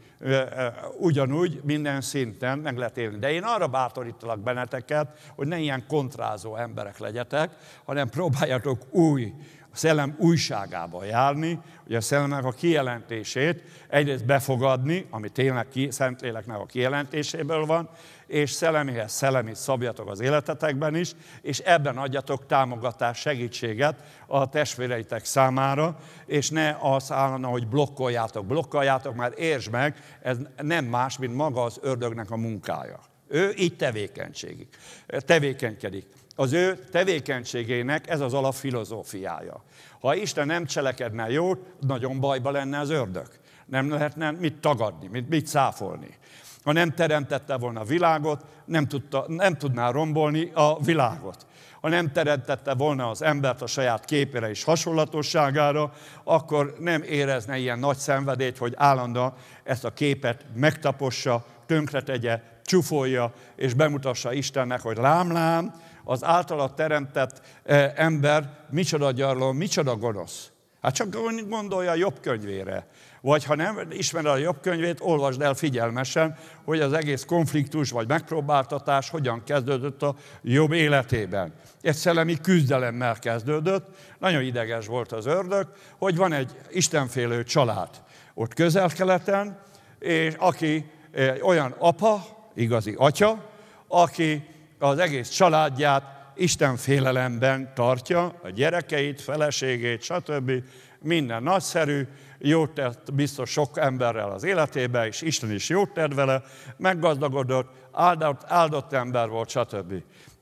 ugyanúgy minden szinten meg lehet élni. De én arra bátorítalak benneteket, hogy ne ilyen kontrázó emberek legyetek, hanem próbáljatok új szellem újságába járni, ugye a szellemnek a kijelentését egyrészt befogadni, ami tényleg ki, Szentléleknek a kijelentéséből van, és szelleméhez szellemét szabjatok az életetekben is, és ebben adjatok támogatás, segítséget a testvéreitek számára, és ne az állana, hogy blokkoljátok, blokkoljátok, mert értsd meg, ez nem más, mint maga az ördögnek a munkája. Ő így tevékenységig, tevékenykedik. Az ő tevékenységének ez az alapfilozófiája. Ha Isten nem cselekedne jót, nagyon bajba lenne az ördög. Nem lehetne mit tagadni, mit, mit száfolni. Ha nem teremtette volna a világot, nem, tudta, nem tudná rombolni a világot. Ha nem teremtette volna az embert a saját képére és hasonlatosságára, akkor nem érezne ilyen nagy szenvedélyt, hogy állandóan ezt a képet megtapossa, tönkretegye, csúfolja, és bemutassa Istennek, hogy lám-lám, az általa teremtett eh, ember micsoda gyarló, micsoda gonosz. Hát csak gondolja a jobb könyvére. Vagy ha nem ismered a jobb könyvét, olvasd el figyelmesen, hogy az egész konfliktus vagy megpróbáltatás hogyan kezdődött a jobb életében. Egy szellemi küzdelemmel kezdődött, nagyon ideges volt az ördög, hogy van egy istenfélő család ott közel-keleten, és aki eh, olyan apa, igazi atya, aki az egész családját Isten félelemben tartja, a gyerekeit, feleségét, stb. Minden nagyszerű, jót tett biztos sok emberrel az életébe, és Isten is jót tett vele, meggazdagodott, áldott, áldott ember volt, stb.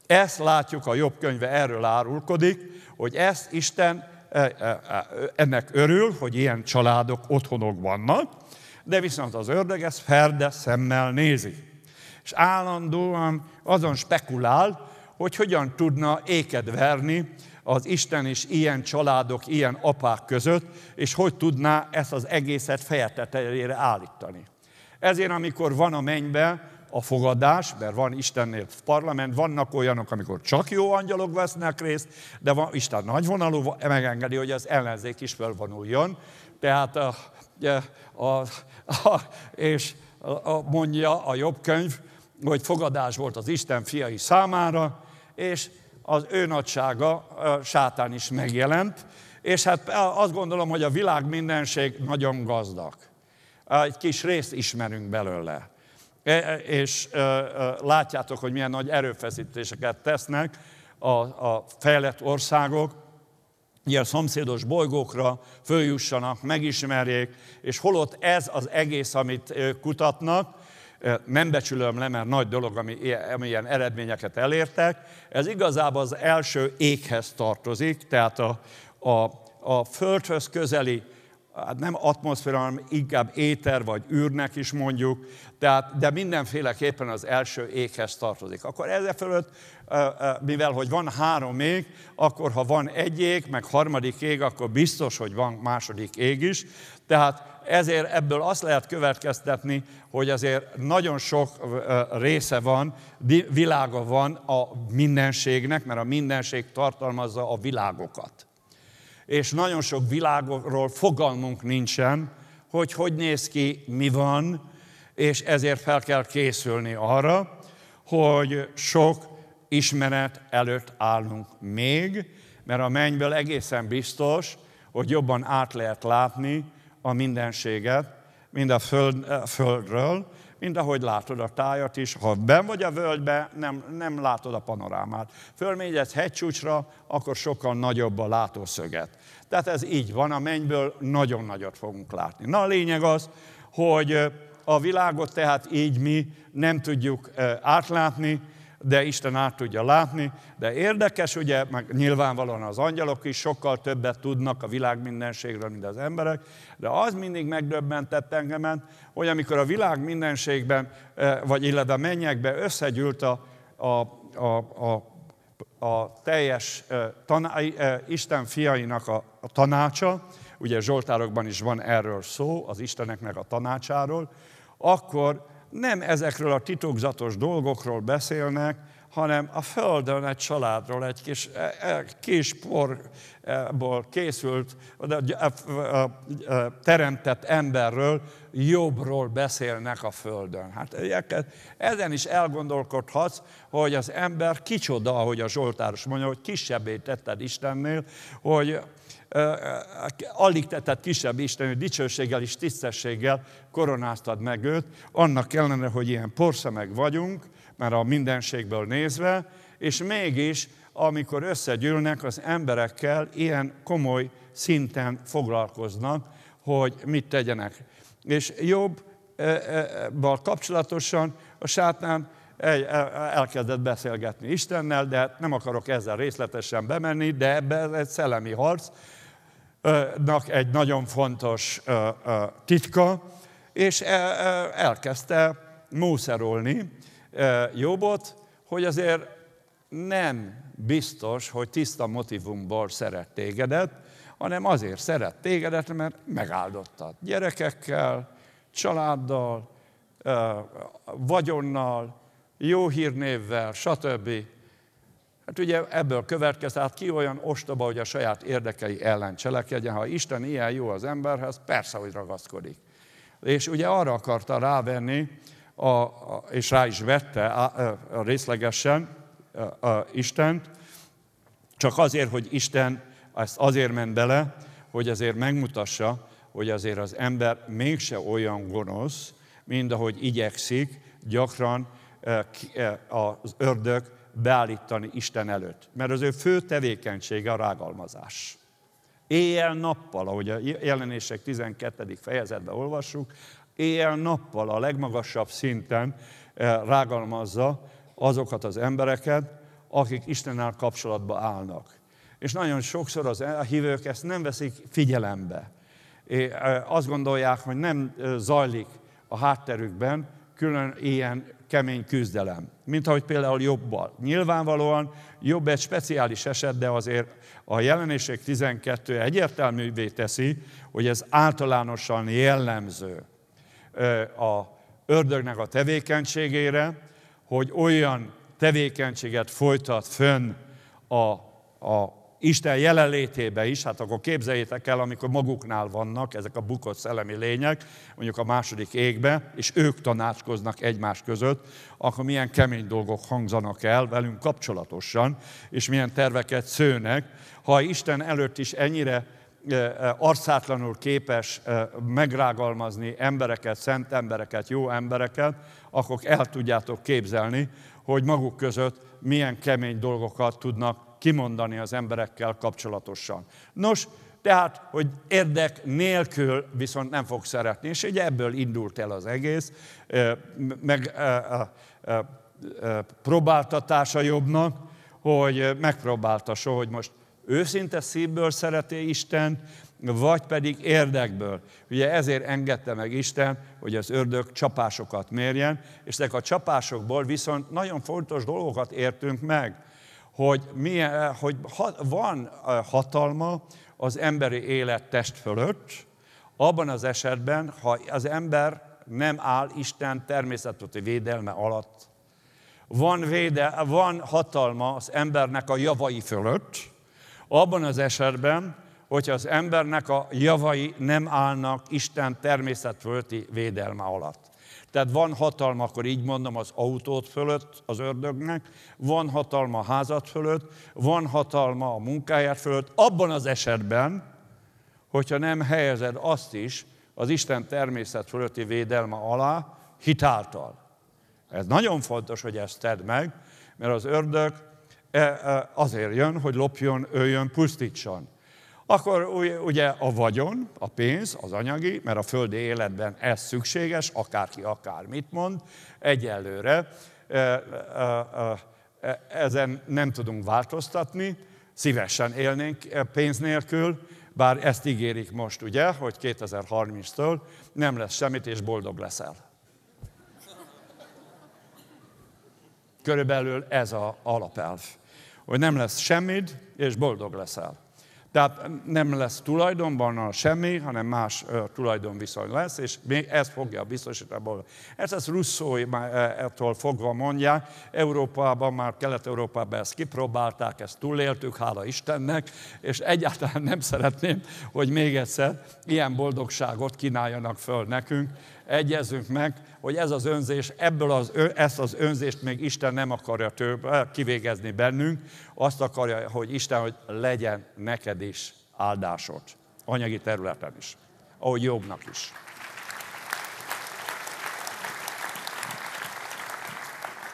Ezt látjuk, a jobb könyve erről árulkodik, hogy ezt Isten e, e, e, ennek örül, hogy ilyen családok, otthonok vannak, de viszont az ördög ezt ferde szemmel nézi. És állandóan azon spekulál, hogy hogyan tudna éket verni az Isten és ilyen családok, ilyen apák között, és hogy tudná ezt az egészet fejetetejére állítani. Ezért, amikor van a mennybe a fogadás, mert van Istennél parlament, vannak olyanok, amikor csak jó angyalok vesznek részt, de van, Isten nagyvonalú megengedi, hogy az ellenzék is felvonuljon. Tehát a, a, a, a, és mondja a jobb könyv, hogy fogadás volt az Isten fiai számára, és az ő nagysága, sátán is megjelent, és hát azt gondolom, hogy a világ mindenség nagyon gazdag. Egy kis részt ismerünk belőle. E, e, és látjátok, hogy milyen nagy erőfeszítéseket tesznek a, a fejlett országok, ilyen szomszédos bolygókra följussanak, megismerjék, és holott ez az egész, amit kutatnak, nem becsülöm le, mert nagy dolog, ami, ami ilyen eredményeket elértek. Ez igazából az első éghez tartozik, tehát a, a, a földhöz közeli hát nem atmoszféra, hanem inkább éter vagy űrnek is mondjuk, tehát, de mindenféleképpen az első éghez tartozik. Akkor ezzel fölött, mivel hogy van három ég, akkor ha van egy ég, meg harmadik ég, akkor biztos, hogy van második ég is. Tehát ezért ebből azt lehet következtetni, hogy azért nagyon sok része van, világa van a mindenségnek, mert a mindenség tartalmazza a világokat. És nagyon sok világokról fogalmunk nincsen, hogy hogy néz ki, mi van, és ezért fel kell készülni arra, hogy sok ismeret előtt állunk még, mert a mennyből egészen biztos, hogy jobban át lehet látni, a mindenséget, mind a, föld, a földről, mint ahogy látod a tájat is. Ha ben vagy a völgybe, nem, nem látod a panorámát. Fölmégy egy hegycsúcsra, akkor sokkal nagyobb a látószöget. Tehát ez így van, a mennyből nagyon nagyot fogunk látni. Na a lényeg az, hogy a világot tehát így mi nem tudjuk átlátni, de Isten át tudja látni. De érdekes, ugye, meg nyilvánvalóan az angyalok is sokkal többet tudnak a világ mindenségről, mint az emberek, de az mindig megdöbbentett engemen, hogy amikor a világ mindenségben, eh, vagy illetve mennyekbe összegyűlt a, a, a, a a teljes eh, taná, eh, Isten fiainak a, a tanácsa, ugye Zsoltárokban is van erről szó, az Isteneknek a tanácsáról, akkor nem ezekről a titokzatos dolgokról beszélnek, hanem a földön egy családról, egy kis, e, e, kis porból készült, teremtett emberről, jobbról beszélnek a földön. Hát ezen is elgondolkodhatsz, hogy az ember kicsoda, ahogy a Zsoltáros mondja, hogy kisebbé tetted Istennél, hogy alig tetted kisebb Isten, hogy dicsőséggel és tisztességgel koronáztad meg őt, annak ellenére, hogy ilyen porszemeg vagyunk, már a mindenségből nézve, és mégis, amikor összegyűlnek az emberekkel, ilyen komoly szinten foglalkoznak, hogy mit tegyenek. És jobb kapcsolatosan a sátán elkezdett beszélgetni Istennel, de hát nem akarok ezzel részletesen bemenni, de ebben egy szellemi harcnak egy nagyon fontos titka, és elkezdte mószerolni Jobbot, hogy azért nem biztos, hogy tiszta motivumból szeret tégedet, hanem azért szeret tégedet, mert megáldottad. Gyerekekkel, családdal, vagyonnal, jó hírnévvel, stb. Hát ugye ebből következett, ki olyan ostoba, hogy a saját érdekei ellen cselekedjen. Ha Isten ilyen jó az emberhez, persze, hogy ragaszkodik. És ugye arra akarta rávenni, a, és rá is vette a, a részlegesen a, a Istent, csak azért, hogy Isten ezt azért ment bele, hogy azért megmutassa, hogy azért az ember mégse olyan gonosz, mint ahogy igyekszik gyakran az ördög beállítani Isten előtt. Mert az ő fő tevékenysége a rágalmazás. Éjjel-nappal, ahogy a jelenések 12. fejezetben olvassuk, éjjel-nappal a legmagasabb szinten eh, rágalmazza azokat az embereket, akik Istennel kapcsolatba állnak. És nagyon sokszor az hívők ezt nem veszik figyelembe. Eh, azt gondolják, hogy nem eh, zajlik a hátterükben külön ilyen kemény küzdelem, mint ahogy például jobbal. Nyilvánvalóan jobb egy speciális eset, de azért a jelenések 12 egyértelművé teszi, hogy ez általánosan jellemző a ördögnek a tevékenységére, hogy olyan tevékenységet folytat fönn a, a Isten jelenlétébe is, hát akkor képzeljétek el, amikor maguknál vannak ezek a bukott szellemi lények, mondjuk a második égbe, és ők tanácskoznak egymás között, akkor milyen kemény dolgok hangzanak el velünk kapcsolatosan, és milyen terveket szőnek. Ha Isten előtt is ennyire arcátlanul képes megrágalmazni embereket, szent embereket, jó embereket, akkor el tudjátok képzelni, hogy maguk között milyen kemény dolgokat tudnak kimondani az emberekkel kapcsolatosan. Nos, tehát, hogy érdek nélkül viszont nem fog szeretni, és ugye ebből indult el az egész, meg próbáltatása jobbnak, hogy megpróbáltassa, hogy most őszinte szívből szereti Isten, vagy pedig érdekből. Ugye ezért engedte meg Isten, hogy az ördög csapásokat mérjen, és ezek a csapásokból viszont nagyon fontos dolgokat értünk meg, hogy, milyen, hogy van hatalma az emberi élet test fölött, abban az esetben, ha az ember nem áll Isten természeti védelme alatt. Van, véde, van hatalma az embernek a javai fölött, abban az esetben, hogyha az embernek a javai nem állnak Isten természetfölti védelme alatt. Tehát van hatalma, akkor így mondom, az autót fölött az ördögnek, van hatalma a házat fölött, van hatalma a munkáját fölött, abban az esetben, hogyha nem helyezed azt is az Isten természet fölötti védelme alá, hitáltal. Ez nagyon fontos, hogy ezt tedd meg, mert az ördög azért jön, hogy lopjon, öljön, pusztítson. Akkor ugye a vagyon, a pénz, az anyagi, mert a földi életben ez szükséges, akárki akármit mond, egyelőre e, ezen nem tudunk változtatni, szívesen élnénk pénz nélkül, bár ezt ígérik most, ugye, hogy 2030-től nem lesz semmit, és boldog leszel. Körülbelül ez az alapelv hogy nem lesz semmid, és boldog leszel. Tehát nem lesz tulajdonban semmi, hanem más tulajdonviszony lesz, és még ez fogja biztosítani. Ez az Russzói ettől fogva mondják, Európában, már Kelet-Európában ezt kipróbálták, ezt túléltük, hála Istennek, és egyáltalán nem szeretném, hogy még egyszer ilyen boldogságot kínáljanak föl nekünk, egyezünk meg, hogy ez az önzés, ebből az, ezt az önzést még Isten nem akarja több, eh, kivégezni bennünk, azt akarja, hogy Isten, hogy legyen neked is áldásod, anyagi területen is, ahogy jobbnak is.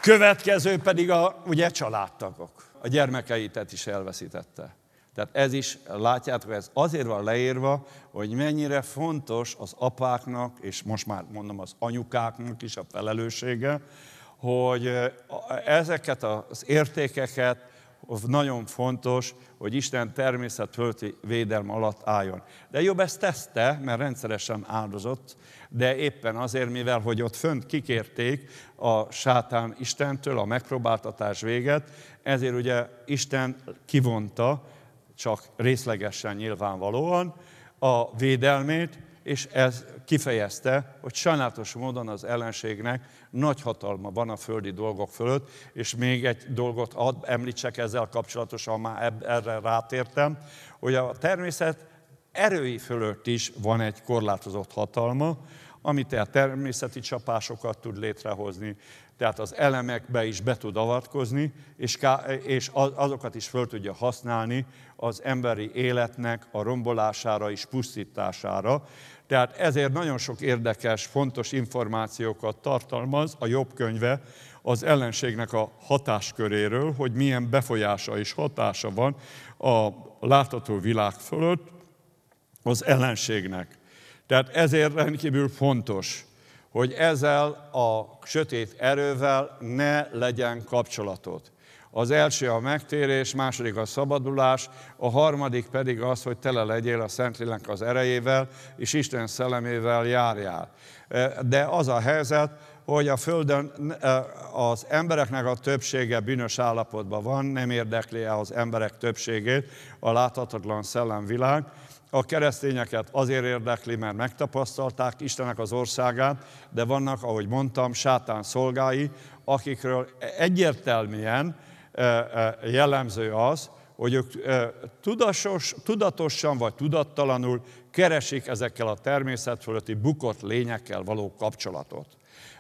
Következő pedig a ugye családtagok. A gyermekeitet is elveszítette. Tehát ez is, látjátok, ez azért van leírva, hogy mennyire fontos az apáknak, és most már mondom az anyukáknak is a felelőssége, hogy ezeket az értékeket nagyon fontos, hogy Isten természetfölti védelm alatt álljon. De jobb ezt teszte, mert rendszeresen áldozott, de éppen azért, mivel hogy ott fönt kikérték a sátán Istentől a megpróbáltatás véget, ezért ugye Isten kivonta, csak részlegesen nyilvánvalóan a védelmét, és ez kifejezte, hogy sajnálatos módon az ellenségnek nagy hatalma van a földi dolgok fölött, és még egy dolgot ad, említsek ezzel kapcsolatosan, már erre rátértem, hogy a természet erői fölött is van egy korlátozott hatalma, amit a természeti csapásokat tud létrehozni, tehát az elemekbe is be tud avatkozni, és, és azokat is föl tudja használni az emberi életnek a rombolására és pusztítására. Tehát ezért nagyon sok érdekes, fontos információkat tartalmaz a jobb könyve az ellenségnek a hatásköréről, hogy milyen befolyása és hatása van a látható világ fölött az ellenségnek. Tehát ezért rendkívül fontos, hogy ezzel a sötét erővel ne legyen kapcsolatot. Az első a megtérés, második a szabadulás, a harmadik pedig az, hogy tele legyél a Szentlélek az erejével, és Isten szellemével járjál. De az a helyzet, hogy a Földön az embereknek a többsége bűnös állapotban van, nem érdekli az emberek többségét a láthatatlan szellemvilág, a keresztényeket azért érdekli, mert megtapasztalták Istenek az országát, de vannak, ahogy mondtam, sátán szolgái, akikről egyértelműen jellemző az, hogy ők tudatos, tudatosan vagy tudattalanul keresik ezekkel a természet fölötti bukott lényekkel való kapcsolatot.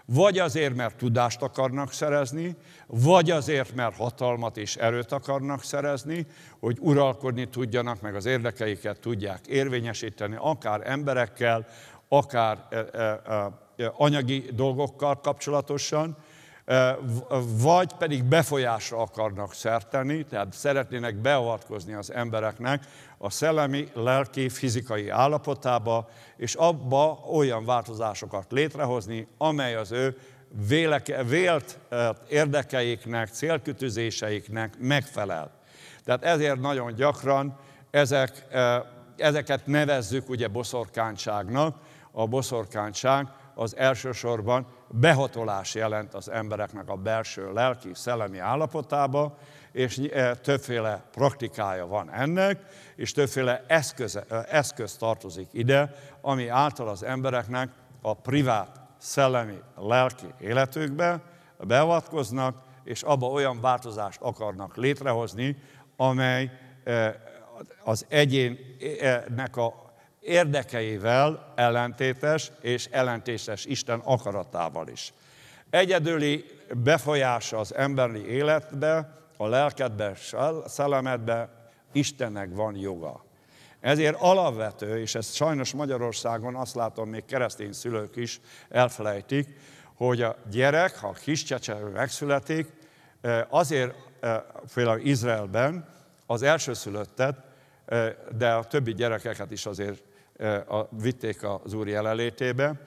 Vagy azért, mert tudást akarnak szerezni, vagy azért, mert hatalmat és erőt akarnak szerezni, hogy uralkodni tudjanak, meg az érdekeiket tudják érvényesíteni, akár emberekkel, akár anyagi dolgokkal kapcsolatosan, vagy pedig befolyásra akarnak szerteni, tehát szeretnének beavatkozni az embereknek a szellemi, lelki, fizikai állapotába, és abba olyan változásokat létrehozni, amely az ő véleke, vélt érdekeiknek, célkütőzéseiknek megfelel. Tehát ezért nagyon gyakran ezek, ezeket nevezzük ugye boszorkányságnak. A boszorkányság az elsősorban behatolás jelent az embereknek a belső lelki, szellemi állapotába, és e, többféle praktikája van ennek, és többféle eszköz, e, eszköz tartozik ide, ami által az embereknek a privát, szellemi, lelki életükbe beavatkoznak, és abba olyan változást akarnak létrehozni, amely e, az egyénnek a érdekeivel ellentétes és ellentétes Isten akaratával is. Egyedüli befolyása az emberi életbe, a lelkedbe, a szellemedbe Istennek van joga. Ezért alapvető, és ezt sajnos Magyarországon azt látom, még keresztény szülők is elfelejtik, hogy a gyerek, ha kis csecsemő megszületik, azért például Izraelben az elsőszülöttet, de a többi gyerekeket is azért vitték az Úr jelenlétébe,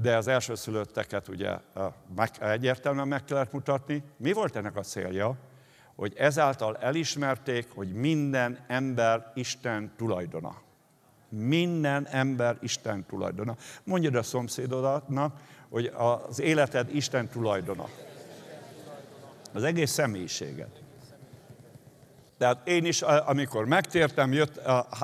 de az elsőszülötteket ugye meg, egyértelműen meg kellett mutatni. Mi volt ennek a célja? Hogy ezáltal elismerték, hogy minden ember Isten tulajdona. Minden ember Isten tulajdona. Mondjad a szomszédodnak, hogy az életed Isten tulajdona. Az egész személyiséget. Tehát én is, amikor megtértem, jött,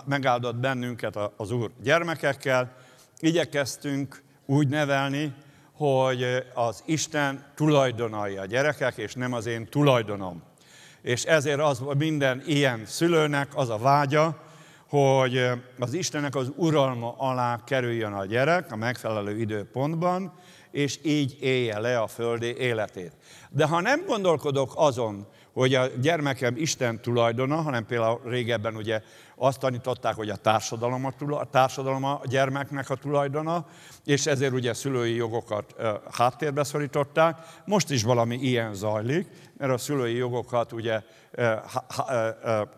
megáldott bennünket az Úr gyermekekkel, igyekeztünk úgy nevelni, hogy az Isten tulajdonai a gyerekek, és nem az én tulajdonom. És ezért az minden ilyen szülőnek az a vágya, hogy az Istennek az uralma alá kerüljön a gyerek a megfelelő időpontban, és így élje le a földi életét. De ha nem gondolkodok azon, hogy a gyermekem Isten tulajdona, hanem például régebben ugye azt tanították, hogy a társadalom a, tula, a társadalom a gyermeknek a tulajdona, és ezért ugye szülői jogokat e, háttérbe szorították. Most is valami ilyen zajlik, mert a szülői jogokat ugye e, e, e,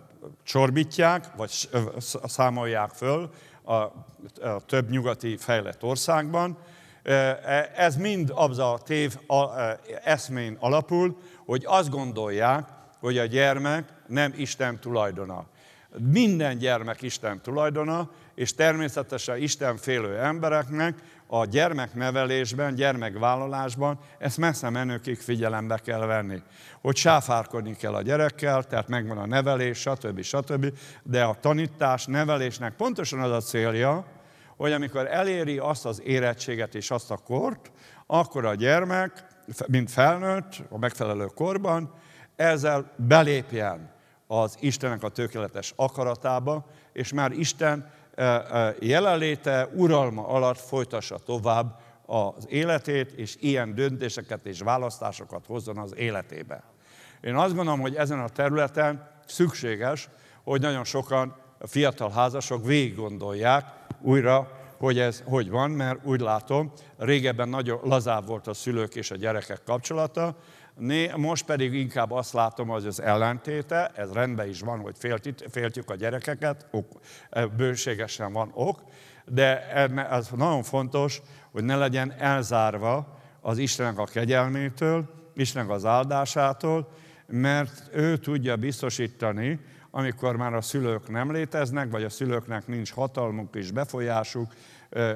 csorbítják, vagy számolják föl a, a több nyugati fejlett országban. Ez mind az a tév eszmén alapul, hogy azt gondolják, hogy a gyermek nem Isten tulajdona. Minden gyermek Isten tulajdona, és természetesen Isten félő embereknek a gyermeknevelésben, gyermekvállalásban ezt messze menőkig figyelembe kell venni. Hogy sáfárkodni kell a gyerekkel, tehát megvan a nevelés, stb. stb. De a tanítás, nevelésnek pontosan az a célja, hogy amikor eléri azt az érettséget és azt a kort, akkor a gyermek, mint felnőtt, a megfelelő korban, ezzel belépjen az Istenek a tökéletes akaratába, és már Isten e, e, jelenléte, uralma alatt folytassa tovább az életét, és ilyen döntéseket és választásokat hozzon az életébe. Én azt gondolom, hogy ezen a területen szükséges, hogy nagyon sokan fiatal házasok végig gondolják újra, hogy ez hogy van, mert úgy látom, régebben nagyon lazább volt a szülők és a gyerekek kapcsolata, most pedig inkább azt látom, hogy az ellentéte, ez rendben is van, hogy féltjük a gyerekeket, ok, bőségesen van ok, de ez nagyon fontos, hogy ne legyen elzárva az Istennek a kegyelmétől, Istennek az áldásától, mert ő tudja biztosítani, amikor már a szülők nem léteznek, vagy a szülőknek nincs hatalmuk és befolyásuk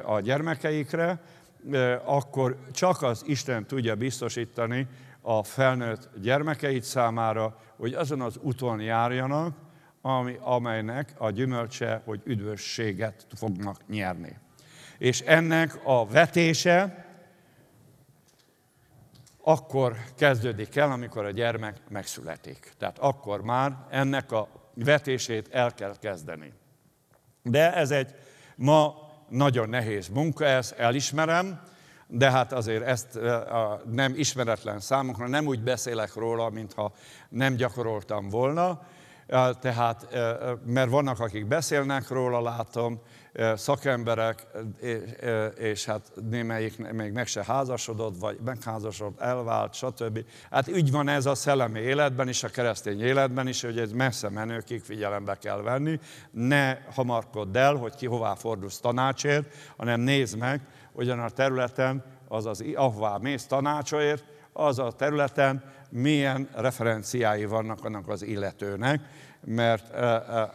a gyermekeikre, akkor csak az Isten tudja biztosítani a felnőtt gyermekeit számára, hogy azon az úton járjanak, ami, amelynek a gyümölcse, hogy üdvösséget fognak nyerni. És ennek a vetése akkor kezdődik el, amikor a gyermek megszületik. Tehát akkor már ennek a vetését el kell kezdeni. De ez egy ma nagyon nehéz munka, ezt elismerem, de hát azért ezt a nem ismeretlen számunkra, nem úgy beszélek róla, mintha nem gyakoroltam volna, tehát, mert vannak, akik beszélnek róla, látom, szakemberek, és hát némelyik még meg se házasodott, vagy megházasodott, elvált, stb. Hát úgy van ez a szellemi életben is, a keresztény életben is, hogy ez messze menőkig figyelembe kell venni. Ne hamarkodd el, hogy ki hová fordulsz tanácsért, hanem nézd meg, ugyan a területen, azaz ahová mész tanácsért, az a területen milyen referenciái vannak annak az illetőnek, mert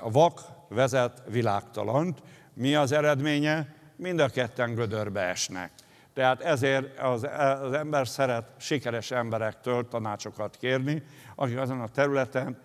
a vak vezet világtalant, mi az eredménye? Mind a ketten gödörbe esnek. Tehát ezért az, az ember szeret sikeres emberektől tanácsokat kérni, akik azon a területen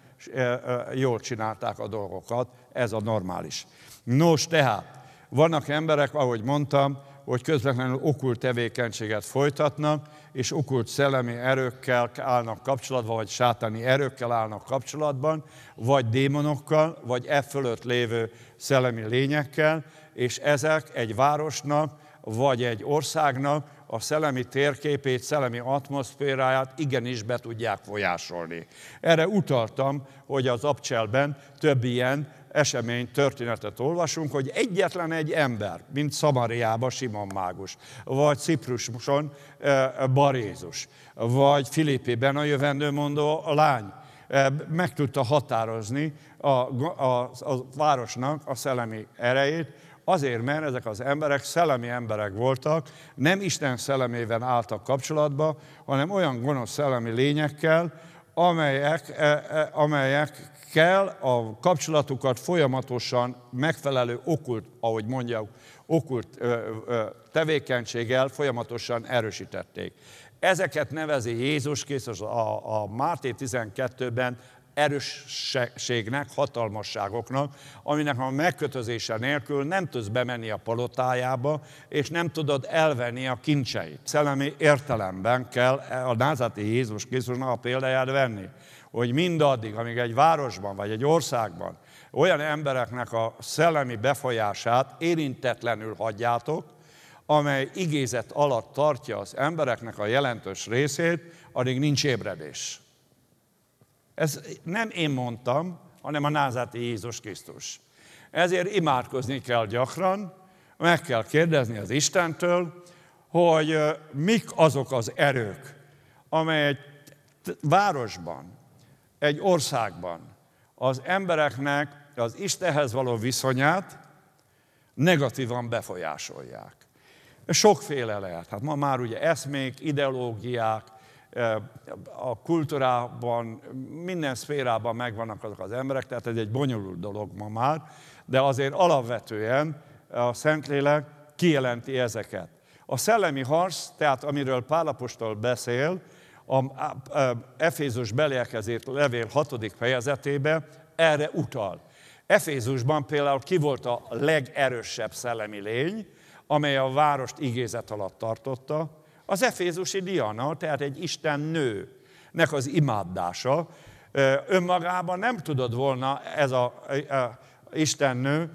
jól csinálták a dolgokat, ez a normális. Nos, tehát vannak emberek, ahogy mondtam, hogy közvetlenül okult tevékenységet folytatnak, és okult szellemi erőkkel állnak kapcsolatban, vagy sátáni erőkkel állnak kapcsolatban, vagy démonokkal, vagy e fölött lévő szellemi lényekkel, és ezek egy városnak, vagy egy országnak a szellemi térképét, szellemi atmoszféráját igenis be tudják folyásolni. Erre utaltam, hogy az Abcselben több ilyen esemény, történetet olvasunk, hogy egyetlen egy ember, mint Szamariában Simon Mágus, vagy Cipruson Barézus, vagy Filippében a jövendőmondó lány, meg tudta határozni a, a, a városnak a szellemi erejét, Azért, mert ezek az emberek szellemi emberek voltak, nem Isten szellemével álltak kapcsolatba, hanem olyan gonosz szellemi lényekkel, amelyek, e, e, amelyekkel a kapcsolatukat folyamatosan megfelelő okult, ahogy mondjuk, okult tevékenységgel folyamatosan erősítették. Ezeket nevezi Jézus Krisztus a, a Máté 12-ben erősségnek, hatalmasságoknak, aminek a megkötözése nélkül nem tudsz bemenni a palotájába, és nem tudod elvenni a kincseit. Szellemi értelemben kell a názati Jézus Krisztusnak a példáját venni, hogy mindaddig, amíg egy városban vagy egy országban olyan embereknek a szellemi befolyását érintetlenül hagyjátok, amely igézet alatt tartja az embereknek a jelentős részét, addig nincs ébredés. Ez nem én mondtam, hanem a názáti Jézus Krisztus. Ezért imádkozni kell gyakran, meg kell kérdezni az Istentől, hogy mik azok az erők, amely egy városban, egy országban az embereknek az Istenhez való viszonyát negatívan befolyásolják. Sokféle lehet. Hát ma már ugye eszmék, ideológiák, a kultúrában, minden szférában megvannak azok az emberek, tehát ez egy bonyolult dolog ma már, de azért alapvetően a Szentlélek kijelenti ezeket. A szellemi harc, tehát amiről Pálapostól beszél, a Efézus belélkezét levél 6. fejezetébe erre utal. Efézusban például ki volt a legerősebb szellemi lény, amely a várost igézet alatt tartotta, az efézusi Diana, tehát egy Isten nőnek az imádása. Önmagában nem tudod volna ez a, a istennő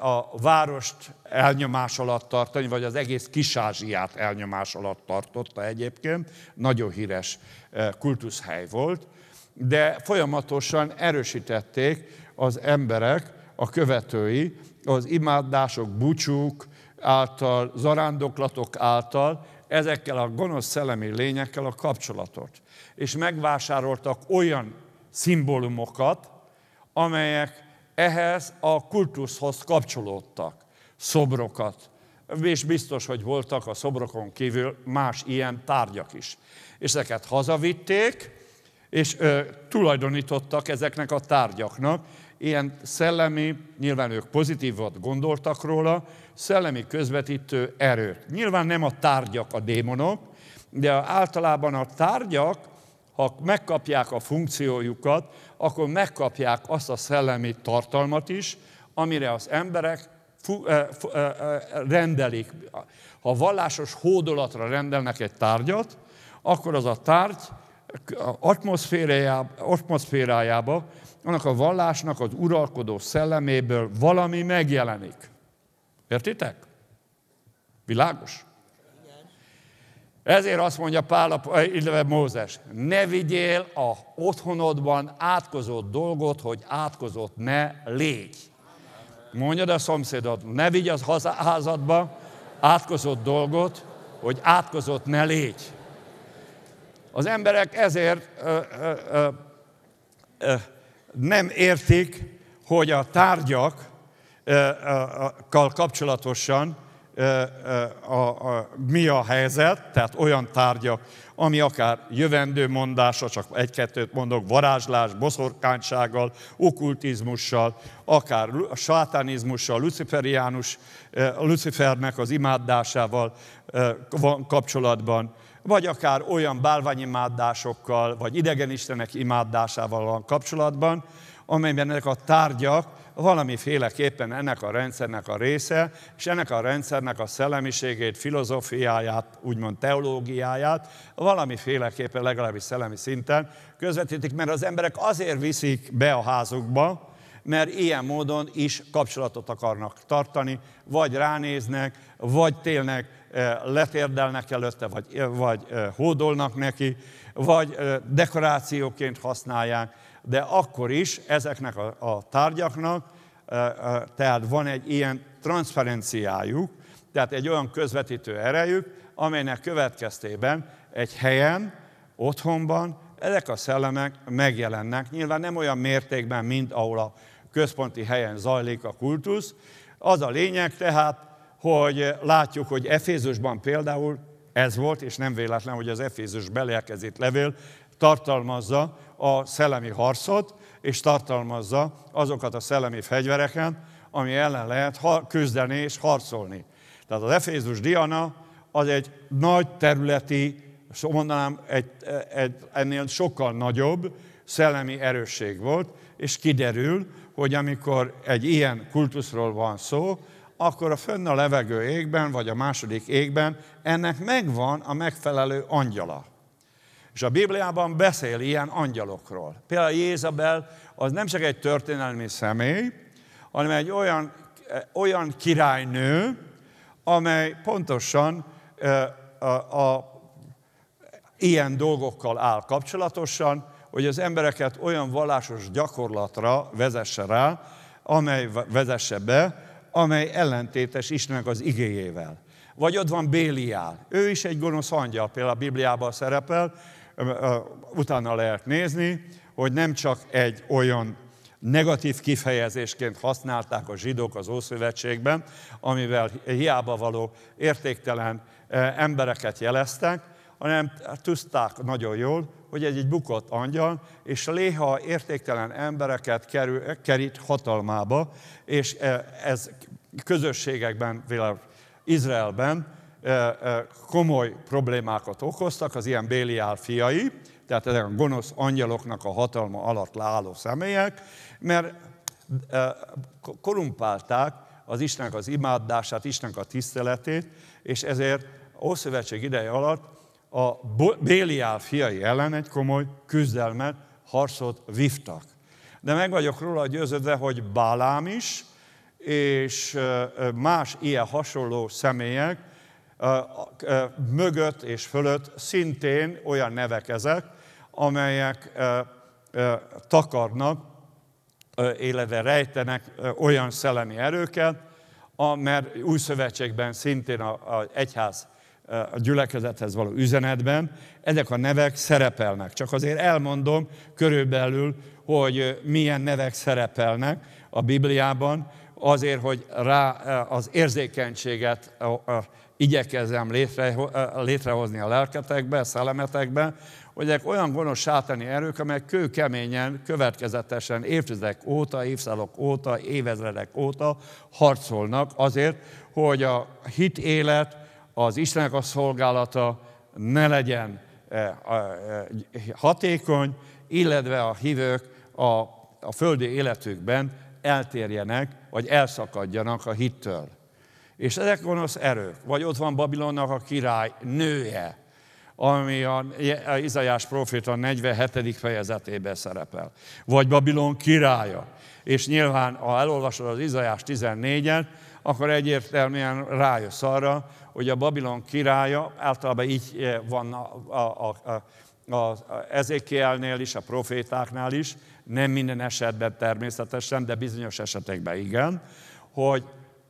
a várost elnyomás alatt tartani, vagy az egész Kisázsiát elnyomás alatt tartotta egyébként. Nagyon híres kultuszhely volt, de folyamatosan erősítették az emberek, a követői, az imádások, búcsúk által, zarándoklatok által ezekkel a gonosz szellemi lényekkel a kapcsolatot. És megvásároltak olyan szimbólumokat, amelyek ehhez a kultuszhoz kapcsolódtak. Szobrokat, és biztos, hogy voltak a szobrokon kívül más ilyen tárgyak is. És ezeket hazavitték, és ö, tulajdonítottak ezeknek a tárgyaknak, ilyen szellemi, nyilván ők pozitívat gondoltak róla, szellemi közvetítő erőt. Nyilván nem a tárgyak a démonok, de általában a tárgyak, ha megkapják a funkciójukat, akkor megkapják azt a szellemi tartalmat is, amire az emberek eh, eh, eh, rendelik. Ha vallásos hódolatra rendelnek egy tárgyat, akkor az a tárgy atmoszférájába, atmoszférájába annak a vallásnak az uralkodó szelleméből valami megjelenik. Értitek? Világos? Ezért azt mondja Pál, illetve Mózes, ne vigyél a otthonodban átkozott dolgot, hogy átkozott ne légy. Mondjad a szomszédod, ne vigy az házadba átkozott dolgot, hogy átkozott ne légy. Az emberek ezért ö, ö, ö, ö, nem értik, hogy a tárgyak, kapcsolatosan a, a, mi a helyzet, tehát olyan tárgyak, ami akár jövendő mondása, csak egy-kettőt mondok, varázslás, boszorkánysággal, okkultizmussal, akár a sátánizmussal, luciferiánus, Lucifernek az imádásával van kapcsolatban, vagy akár olyan bálványimádásokkal, vagy idegenistenek imádásával van kapcsolatban, amelyben ezek a tárgyak valamiféleképpen ennek a rendszernek a része, és ennek a rendszernek a szellemiségét, filozófiáját, úgymond teológiáját valamiféleképpen legalábbis szellemi szinten közvetítik, mert az emberek azért viszik be a házukba, mert ilyen módon is kapcsolatot akarnak tartani, vagy ránéznek, vagy télnek, eh, letérdelnek előtte, vagy, vagy eh, hódolnak neki, vagy eh, dekorációként használják, de akkor is ezeknek a, a tárgyaknak, tehát van egy ilyen transzferenciájuk, tehát egy olyan közvetítő erejük, amelynek következtében egy helyen, otthonban ezek a szellemek megjelennek. Nyilván nem olyan mértékben, mint ahol a központi helyen zajlik a kultusz. Az a lényeg tehát, hogy látjuk, hogy Efézusban például ez volt, és nem véletlen, hogy az Efézus belelkezett levél tartalmazza a szellemi harcot, és tartalmazza azokat a szellemi fegyvereket, ami ellen lehet küzdeni és harcolni. Tehát az Efézus Diana az egy nagy területi, mondanám, egy, egy, ennél sokkal nagyobb, szellemi erősség volt, és kiderül, hogy amikor egy ilyen kultuszról van szó, akkor a fönn a levegő égben, vagy a második égben ennek megvan a megfelelő angyala. És a Bibliában beszél ilyen angyalokról. Például Jézabel az nem csak egy történelmi személy, hanem egy olyan, olyan királynő, amely pontosan a, a, a, ilyen dolgokkal áll kapcsolatosan, hogy az embereket olyan vallásos gyakorlatra vezesse rá, amely vezesse be, amely ellentétes Istennek az igéjével. Vagy ott van Béliál. Ő is egy gonosz angyal, például a Bibliában szerepel, utána lehet nézni, hogy nem csak egy olyan negatív kifejezésként használták a zsidók az Ószövetségben, amivel hiába való értéktelen embereket jeleztek, hanem tudták nagyon jól, hogy egy, egy bukott angyal, és léha értéktelen embereket kerül, kerít hatalmába, és ez közösségekben, Izraelben komoly problémákat okoztak az ilyen Béliál fiai, tehát ezek a gonosz angyaloknak a hatalma alatt álló személyek, mert korumpálták az Istennek az imádását, Istennek a tiszteletét, és ezért Ószövetség ideje alatt a Béliál fiai ellen egy komoly küzdelmet, harcot vívtak. De meg vagyok róla győződve, hogy Bálám is, és más ilyen hasonló személyek mögött és fölött szintén olyan nevek ezek, amelyek takarnak, életre rejtenek olyan szellemi erőket, mert új szövetségben szintén az egyház a gyülekezethez való üzenetben, ezek a nevek szerepelnek. Csak azért elmondom körülbelül, hogy milyen nevek szerepelnek a Bibliában, azért, hogy rá az érzékenységet igyekezem létre, létrehozni a lelketekbe, a szellemetekbe, hogy olyan gonosz sátáni erők, amelyek kőkeményen, következetesen évtizedek óta, évszázadok óta, évezredek óta harcolnak azért, hogy a hit élet, az Istennek a szolgálata ne legyen eh, eh, hatékony, illetve a hívők a, a földi életükben eltérjenek, vagy elszakadjanak a hittől. És ezek gonosz erők. Vagy ott van Babilonnak a király nője, ami a Izajás proféta 47. fejezetében szerepel. Vagy Babilon királya. És nyilván, ha elolvasod az Izajás 14-et, akkor egyértelműen rájössz arra, hogy a Babilon királya, általában így eh, van a, a, a, a, a Ezékielnél is, a profétáknál is, nem minden esetben természetesen, de bizonyos esetekben igen, hogy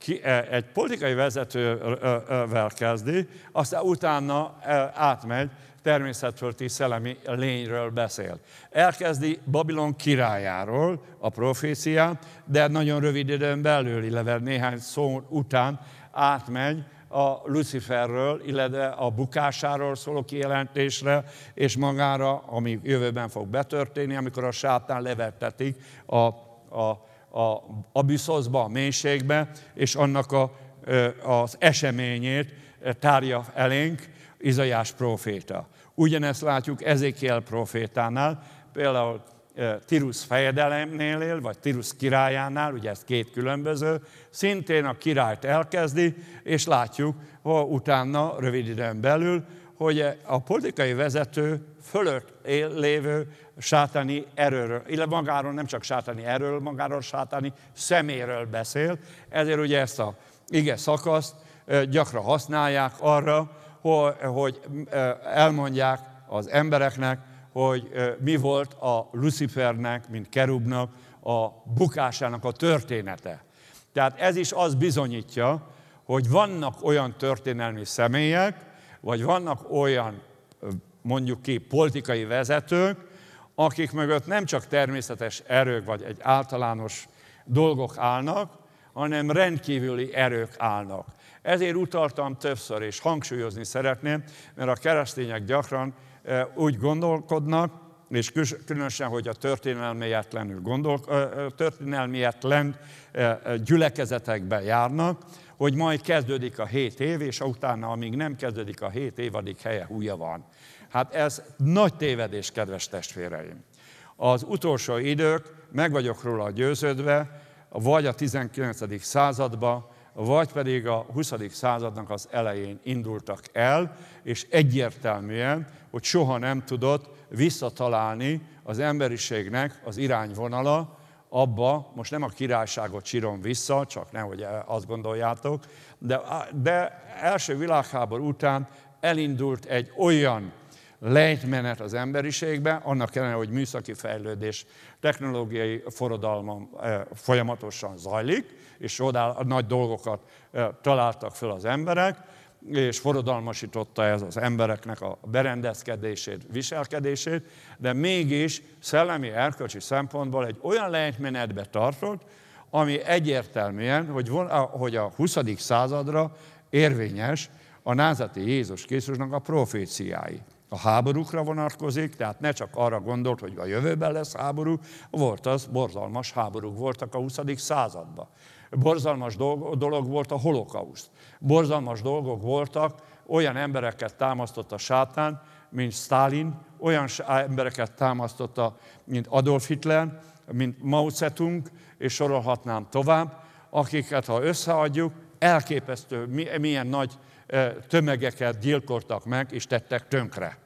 eh, egy politikai vezetővel kezdi, aztán utána eh, átmegy, természetfölti szellemi lényről beszél. Elkezdi Babilon királyáról a proféciát, de nagyon rövid időn belül, illetve néhány szó után átmegy a Luciferről, illetve a bukásáról szóló kijelentésre, és magára, ami jövőben fog betörténni, amikor a sátán levettetik a, a, a abiszoszba, a mélységbe, és annak a, az eseményét tárja elénk Izajás proféta. Ugyanezt látjuk Ezékiel profétánál, például Tirus fejedelemnél él, vagy Tirus királyánál, ugye ez két különböző, szintén a királyt elkezdi, és látjuk hogy utána, rövid időn belül, hogy a politikai vezető fölött él, lévő sátáni erőről, illetve magáról nem csak sátáni erőről, magáról sátáni szeméről beszél. Ezért ugye ezt a ige szakaszt gyakran használják arra, hogy elmondják az embereknek, hogy mi volt a Lucifernek, mint kerubnak a bukásának a története. Tehát ez is az bizonyítja, hogy vannak olyan történelmi személyek, vagy vannak olyan, mondjuk ki, politikai vezetők, akik mögött nem csak természetes erők, vagy egy általános dolgok állnak, hanem rendkívüli erők állnak. Ezért utaltam többször, és hangsúlyozni szeretném, mert a keresztények gyakran úgy gondolkodnak, és különösen, hogy a történelmietlenül gondol, történelmietlen gyülekezetekben járnak, hogy majd kezdődik a hét év, és utána, amíg nem kezdődik a hét év, addig helye húja van. Hát ez nagy tévedés, kedves testvéreim. Az utolsó idők, meg vagyok róla győződve, vagy a 19. században, vagy pedig a 20. századnak az elején indultak el, és egyértelműen, hogy soha nem tudott visszatalálni az emberiségnek az irányvonala, abba, most nem a királyságot csirom vissza, csak nehogy azt gondoljátok, de, de első világháború után elindult egy olyan lejtmenet az emberiségbe, annak ellenére, hogy műszaki fejlődés, technológiai forradalma eh, folyamatosan zajlik, és csodál, nagy dolgokat eh, találtak fel az emberek, és forradalmasította ez az embereknek a berendezkedését, viselkedését, de mégis szellemi erkölcsi szempontból egy olyan lejtmenetbe tartott, ami egyértelműen, hogy, hogy a 20. századra érvényes a názati Jézus Krisztusnak a proféciái. A háborúkra vonatkozik, tehát ne csak arra gondolt, hogy a jövőben lesz háború, volt az, borzalmas háborúk voltak a 20. században. Borzalmas dolog volt a holokauszt. Borzalmas dolgok voltak, olyan embereket támasztott a sátán, mint Stalin, olyan embereket támasztotta, mint Adolf Hitler, mint Mao Zedong, és sorolhatnám tovább, akiket, ha összeadjuk, elképesztő, milyen nagy tömegeket gyilkoltak meg, és tettek tönkre.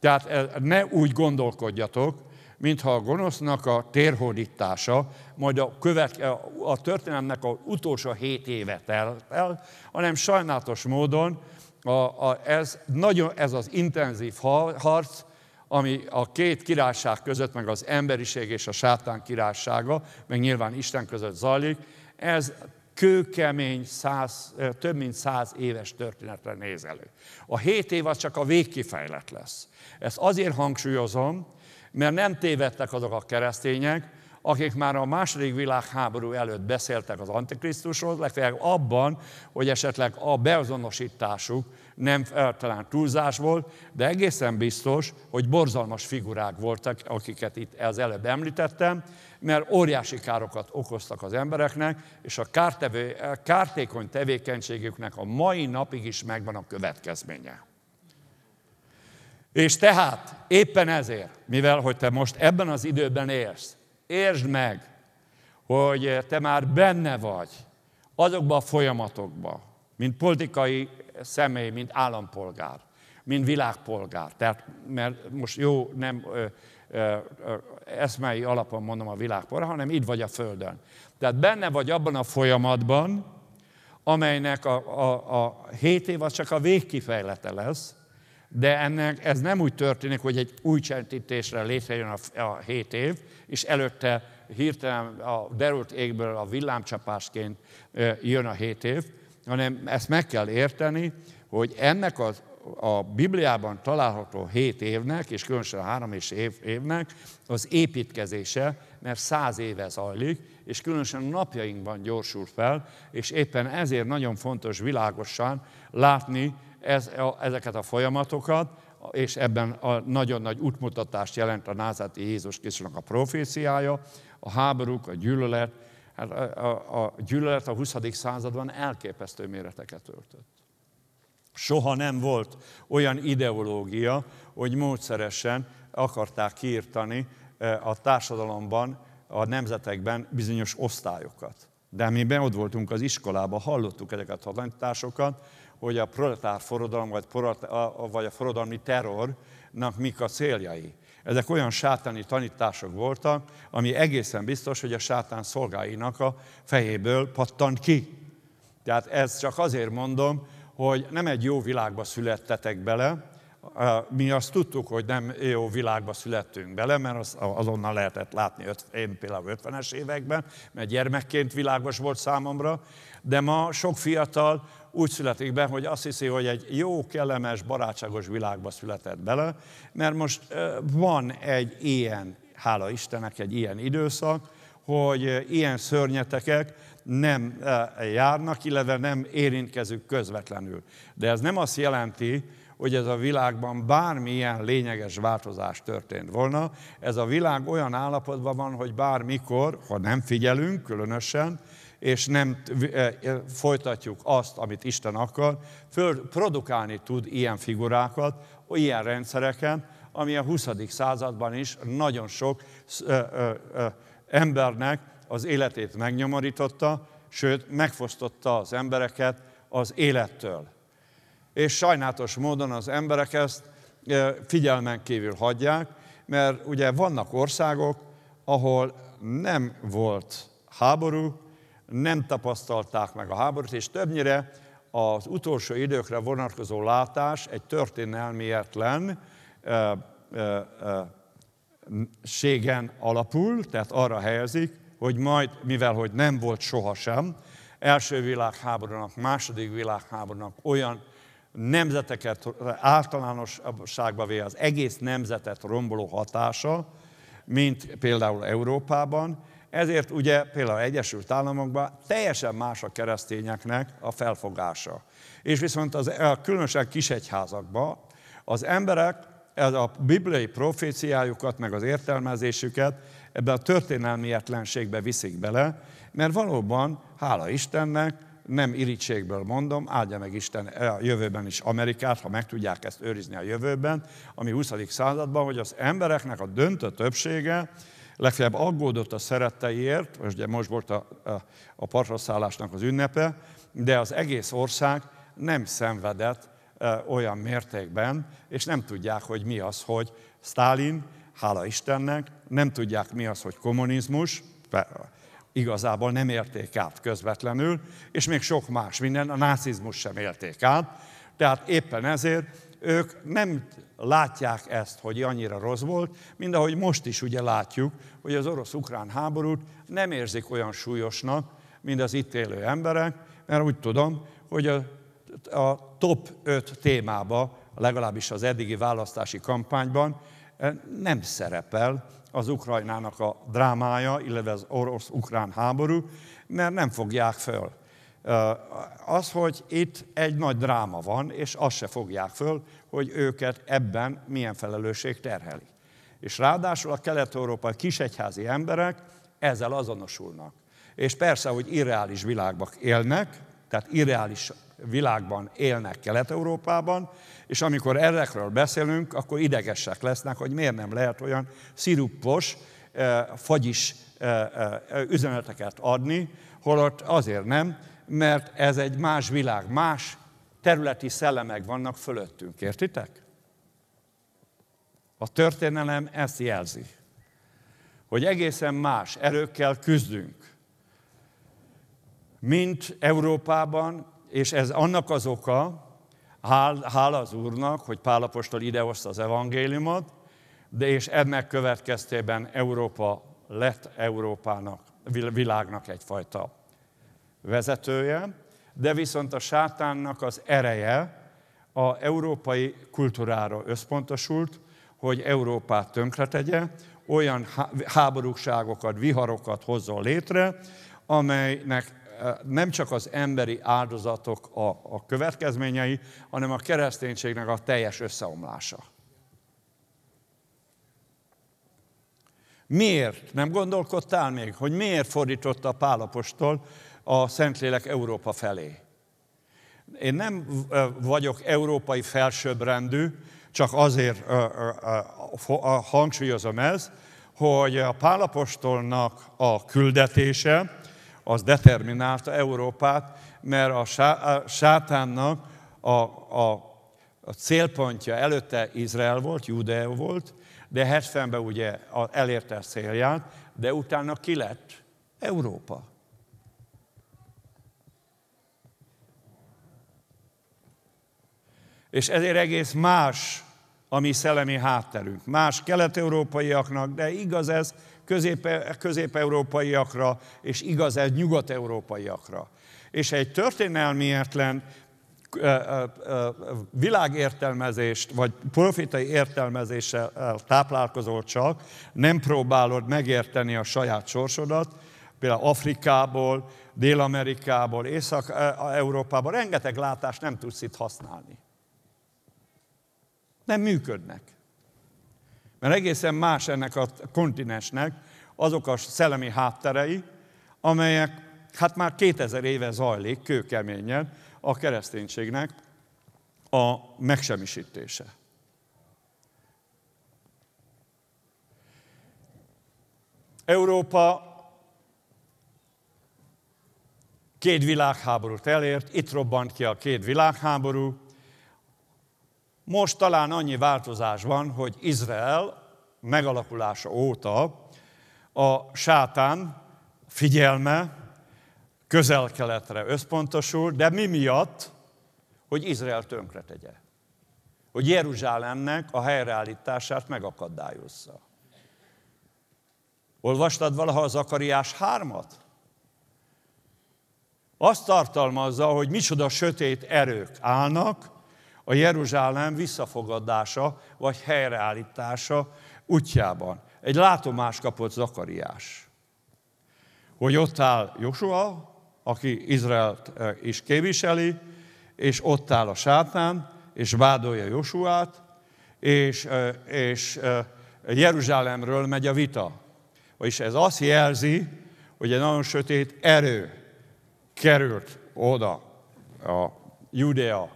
Tehát eh, ne úgy gondolkodjatok, mintha a gonosznak a térhódítása majd a, követ, a történelmnek a utolsó hét évet el, el hanem sajnálatos módon a, a, ez, nagyon, ez az intenzív harc, ami a két királyság között, meg az emberiség és a sátán királysága, meg nyilván Isten között zajlik, ez kőkemény, száz, több mint száz éves történetre néz elő. A hét év az csak a végkifejlet lesz. Ezt azért hangsúlyozom, mert nem tévedtek azok a keresztények, akik már a második világháború előtt beszéltek az Antikrisztusról, legfeljebb abban, hogy esetleg a beazonosításuk nem talán túlzás volt, de egészen biztos, hogy borzalmas figurák voltak, akiket itt az előbb említettem, mert óriási károkat okoztak az embereknek, és a kártevő, kártékony tevékenységüknek a mai napig is megvan a következménye. És tehát éppen ezért, mivel hogy te most ebben az időben élsz, értsd meg, hogy te már benne vagy azokban a folyamatokban, mint politikai személy, mint állampolgár, mint világpolgár. Tehát, mert most jó, nem eszmei alapon mondom a világpolgár, hanem itt vagy a Földön. Tehát benne vagy abban a folyamatban, amelynek a, a, a 7 év az csak a végkifejlete lesz, de ennek ez nem úgy történik, hogy egy új csentítésre létrejön a, a 7 év, és előtte hirtelen a derült égből a villámcsapásként jön a 7 év, hanem ezt meg kell érteni, hogy ennek az, a Bibliában található hét évnek, és különösen három és év, évnek az építkezése, mert száz éve zajlik, és különösen napjainkban gyorsul fel, és éppen ezért nagyon fontos világosan látni ez, a, ezeket a folyamatokat, és ebben a nagyon nagy útmutatást jelent a názati Jézus Krisztusnak a proféciája, a háborúk, a gyűlölet, Hát a, a, a gyűlölet a 20. században elképesztő méreteket öltött. Soha nem volt olyan ideológia, hogy módszeresen akarták kiirtani e, a társadalomban, a nemzetekben bizonyos osztályokat. De mi ott voltunk az iskolába, hallottuk ezeket a tanításokat, hogy a proletár forradalom, vagy, vagy a forradalmi terrornak mik a céljai. Ezek olyan sátáni tanítások voltak, ami egészen biztos, hogy a sátán szolgáinak a fejéből pattant ki. Tehát ez csak azért mondom, hogy nem egy jó világba születtetek bele, mi azt tudtuk, hogy nem jó világba születtünk bele, mert az, azonnal lehetett látni, én például 50-es években, mert gyermekként világos volt számomra, de ma sok fiatal úgy születik be, hogy azt hiszi, hogy egy jó, kellemes, barátságos világba született bele, mert most van egy ilyen, hála Istennek, egy ilyen időszak, hogy ilyen szörnyetekek nem járnak, illetve nem érintkezünk közvetlenül. De ez nem azt jelenti, hogy ez a világban bármilyen lényeges változás történt volna. Ez a világ olyan állapotban van, hogy bármikor, ha nem figyelünk különösen, és nem folytatjuk azt, amit Isten akar, föl, produkálni tud ilyen figurákat, ilyen rendszereken, ami a 20. században is nagyon sok embernek az életét megnyomorította, sőt, megfosztotta az embereket az élettől. És sajnálatos módon az emberek ezt figyelmen kívül hagyják, mert ugye vannak országok, ahol nem volt háború, nem tapasztalták meg a háborút, és többnyire az utolsó időkre vonatkozó látás egy történelmietlen ségen alapul, tehát arra helyezik, hogy majd, mivel hogy nem volt sohasem, első világháborúnak, második világháborúnak olyan nemzeteket általánosságba véve az egész nemzetet romboló hatása, mint például Európában, ezért ugye például Egyesült Államokban teljesen más a keresztényeknek a felfogása. És viszont az, különösen kisegyházakban az emberek ez a bibliai proféciájukat, meg az értelmezésüket ebbe a történelmietlenségbe viszik bele, mert valóban, hála Istennek, nem irítségből mondom, áldja meg Isten a jövőben is Amerikát, ha meg tudják ezt őrizni a jövőben, ami 20. században, hogy az embereknek a döntő többsége legfeljebb aggódott a szeretteiért, most ugye most volt a, a, a partraszállásnak az ünnepe, de az egész ország nem szenvedett e, olyan mértékben, és nem tudják, hogy mi az, hogy Stalin, hála Istennek, nem tudják mi az, hogy kommunizmus, igazából nem érték át közvetlenül, és még sok más minden, a nácizmus sem érték át. Tehát éppen ezért ők nem látják ezt, hogy annyira rossz volt, mint ahogy most is ugye látjuk, hogy az orosz-ukrán háborút nem érzik olyan súlyosnak, mint az itt élő emberek, mert úgy tudom, hogy a, a top 5 témába, legalábbis az eddigi választási kampányban nem szerepel az Ukrajnának a drámája, illetve az orosz-ukrán háború, mert nem fogják föl. Az, hogy itt egy nagy dráma van, és azt se fogják föl, hogy őket ebben milyen felelősség terheli. És ráadásul a kelet-európai kisegyházi emberek ezzel azonosulnak. És persze, hogy irreális világban élnek, tehát irreális világban élnek Kelet-Európában, és amikor ezekről beszélünk, akkor idegesek lesznek, hogy miért nem lehet olyan sziruppos, eh, fagyis eh, eh, üzeneteket adni, holott azért nem, mert ez egy más világ, más területi szellemek vannak fölöttünk, értitek? A történelem ezt jelzi, hogy egészen más erőkkel küzdünk, mint Európában, és ez annak az oka, hál, az Úrnak, hogy Pálapostól idehozta az evangéliumot, de és ennek következtében Európa lett Európának, világnak egyfajta vezetője, de viszont a sátánnak az ereje a európai kultúrára összpontosult, hogy Európát tönkretegye, olyan háborúságokat, viharokat hozzon létre, amelynek nem csak az emberi áldozatok a, a következményei, hanem a kereszténységnek a teljes összeomlása. Miért? Nem gondolkodtál még, hogy miért fordította a Pálapostól a Szentlélek Európa felé? Én nem vagyok európai felsőbbrendű, csak azért hangsúlyozom ezt, hogy a Pálapostolnak a küldetése, az determinálta Európát, mert a sátánnak a, a, a célpontja előtte Izrael volt, Judea volt, de 70-ben ugye elérte a célját, de utána ki lett? Európa. És ezért egész más a mi szellemi hátterünk. Más kelet-európaiaknak, de igaz ez közép-európaiakra, és igaz ez nyugat-európaiakra. És egy történelmietlen világértelmezést, vagy profitai értelmezéssel táplálkozol csak, nem próbálod megérteni a saját sorsodat, például Afrikából, Dél-Amerikából, Észak-Európából, rengeteg látást nem tudsz itt használni. Nem működnek. Mert egészen más ennek a kontinensnek azok a szellemi hátterei, amelyek hát már 2000 éve zajlik kőkeményen a kereszténységnek a megsemmisítése. Európa két világháborút elért, itt robbant ki a két világháború, most talán annyi változás van, hogy Izrael megalakulása óta a sátán figyelme közel-keletre összpontosul, de mi miatt? Hogy Izrael tönkre tegye. Hogy Jeruzsálemnek a helyreállítását megakadályozza. Olvastad valaha az Akariás hármat? Azt tartalmazza, hogy micsoda sötét erők állnak a Jeruzsálem visszafogadása vagy helyreállítása útjában. Egy látomás kapott Zakariás, hogy ott áll Josua, aki Izraelt eh, is képviseli, és ott áll a sátán, és vádolja Josuát, és, eh, és eh, Jeruzsálemről megy a vita. Vagyis ez azt jelzi, hogy egy nagyon sötét erő került oda a Judea,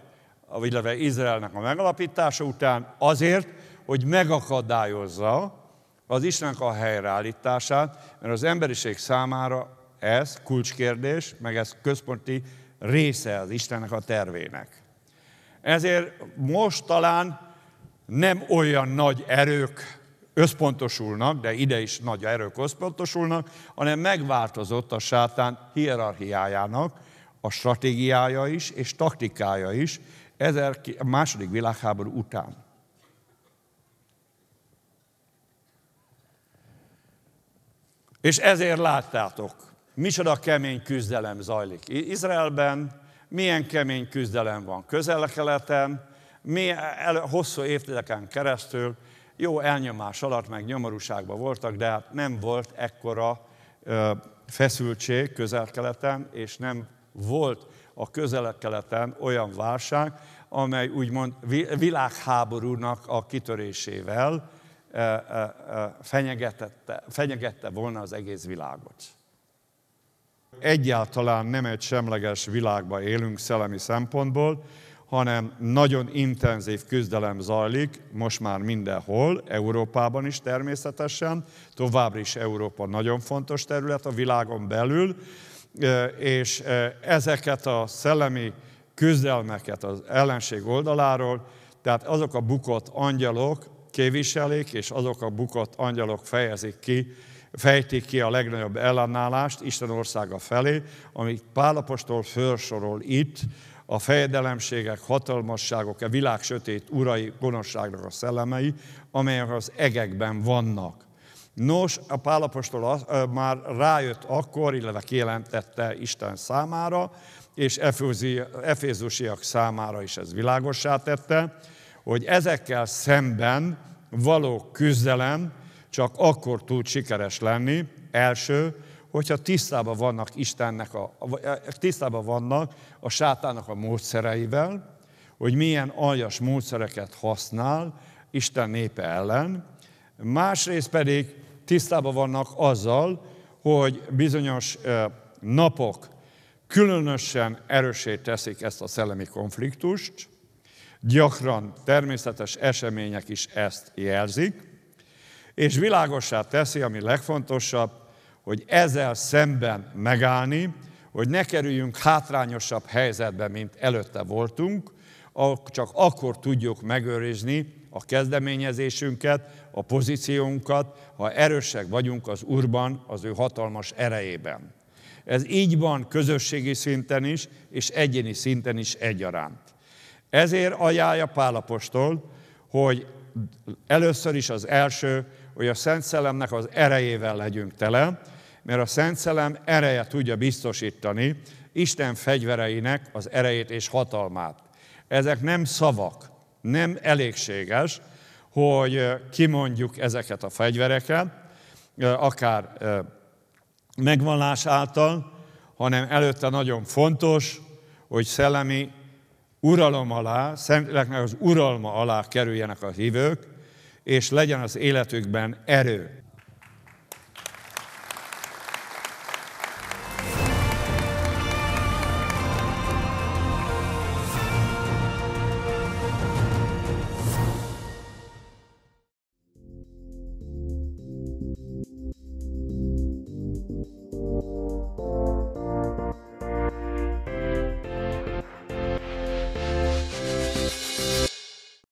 illetve Izraelnek a megalapítása után azért, hogy megakadályozza az Istennek a helyreállítását, mert az emberiség számára ez kulcskérdés, meg ez központi része az Istennek a tervének. Ezért most talán nem olyan nagy erők összpontosulnak, de ide is nagy erők összpontosulnak, hanem megváltozott a sátán hierarchiájának a stratégiája is és taktikája is a második világháború után. És ezért láttátok, micsoda kemény küzdelem zajlik Izraelben, milyen kemény küzdelem van közel-keleten, hosszú évtizedeken keresztül, jó elnyomás alatt, meg nyomorúságban voltak, de hát nem volt ekkora feszültség közel-keleten, és nem volt a közel-keleten olyan válság, amely úgymond világháborúnak a kitörésével fenyegette, fenyegette volna az egész világot. Egyáltalán nem egy semleges világban élünk szellemi szempontból, hanem nagyon intenzív küzdelem zajlik, most már mindenhol, Európában is természetesen, továbbra is Európa nagyon fontos terület a világon belül, és ezeket a szellemi küzdelmeket az ellenség oldaláról, tehát azok a bukott angyalok képviselik, és azok a bukott angyalok fejezik ki, fejtik ki a legnagyobb ellenállást Isten országa felé, amit Pálapostól felsorol itt, a fejedelemségek, hatalmasságok, a világ sötét urai, gonoszságnak a szellemei, amelyek az egekben vannak. Nos, a Pálapostól már rájött akkor, illetve kijelentette Isten számára, és Efézusiak számára is ez világossá tette, hogy ezekkel szemben való küzdelem csak akkor tud sikeres lenni, első, hogyha tisztában vannak Istennek, a, tisztában vannak a sátának a módszereivel, hogy milyen aljas módszereket használ Isten népe ellen, másrészt pedig tisztában vannak azzal, hogy bizonyos napok különösen erősé teszik ezt a szellemi konfliktust, gyakran természetes események is ezt jelzik, és világossá teszi, ami legfontosabb, hogy ezzel szemben megállni, hogy ne kerüljünk hátrányosabb helyzetbe, mint előtte voltunk, csak akkor tudjuk megőrizni a kezdeményezésünket, a pozíciónkat, ha erősek vagyunk az Urban, az ő hatalmas erejében. Ez így van közösségi szinten is, és egyéni szinten is egyaránt. Ezért ajánlja Pálapostól, hogy először is az első, hogy a Szent Szellemnek az erejével legyünk tele, mert a Szent Szellem ereje tudja biztosítani Isten fegyvereinek az erejét és hatalmát. Ezek nem szavak, nem elégséges, hogy kimondjuk ezeket a fegyvereket, akár megvallás által, hanem előtte nagyon fontos, hogy szellemi uralom alá, Szentléleknek az uralma alá kerüljenek a hívők, és legyen az életükben erő.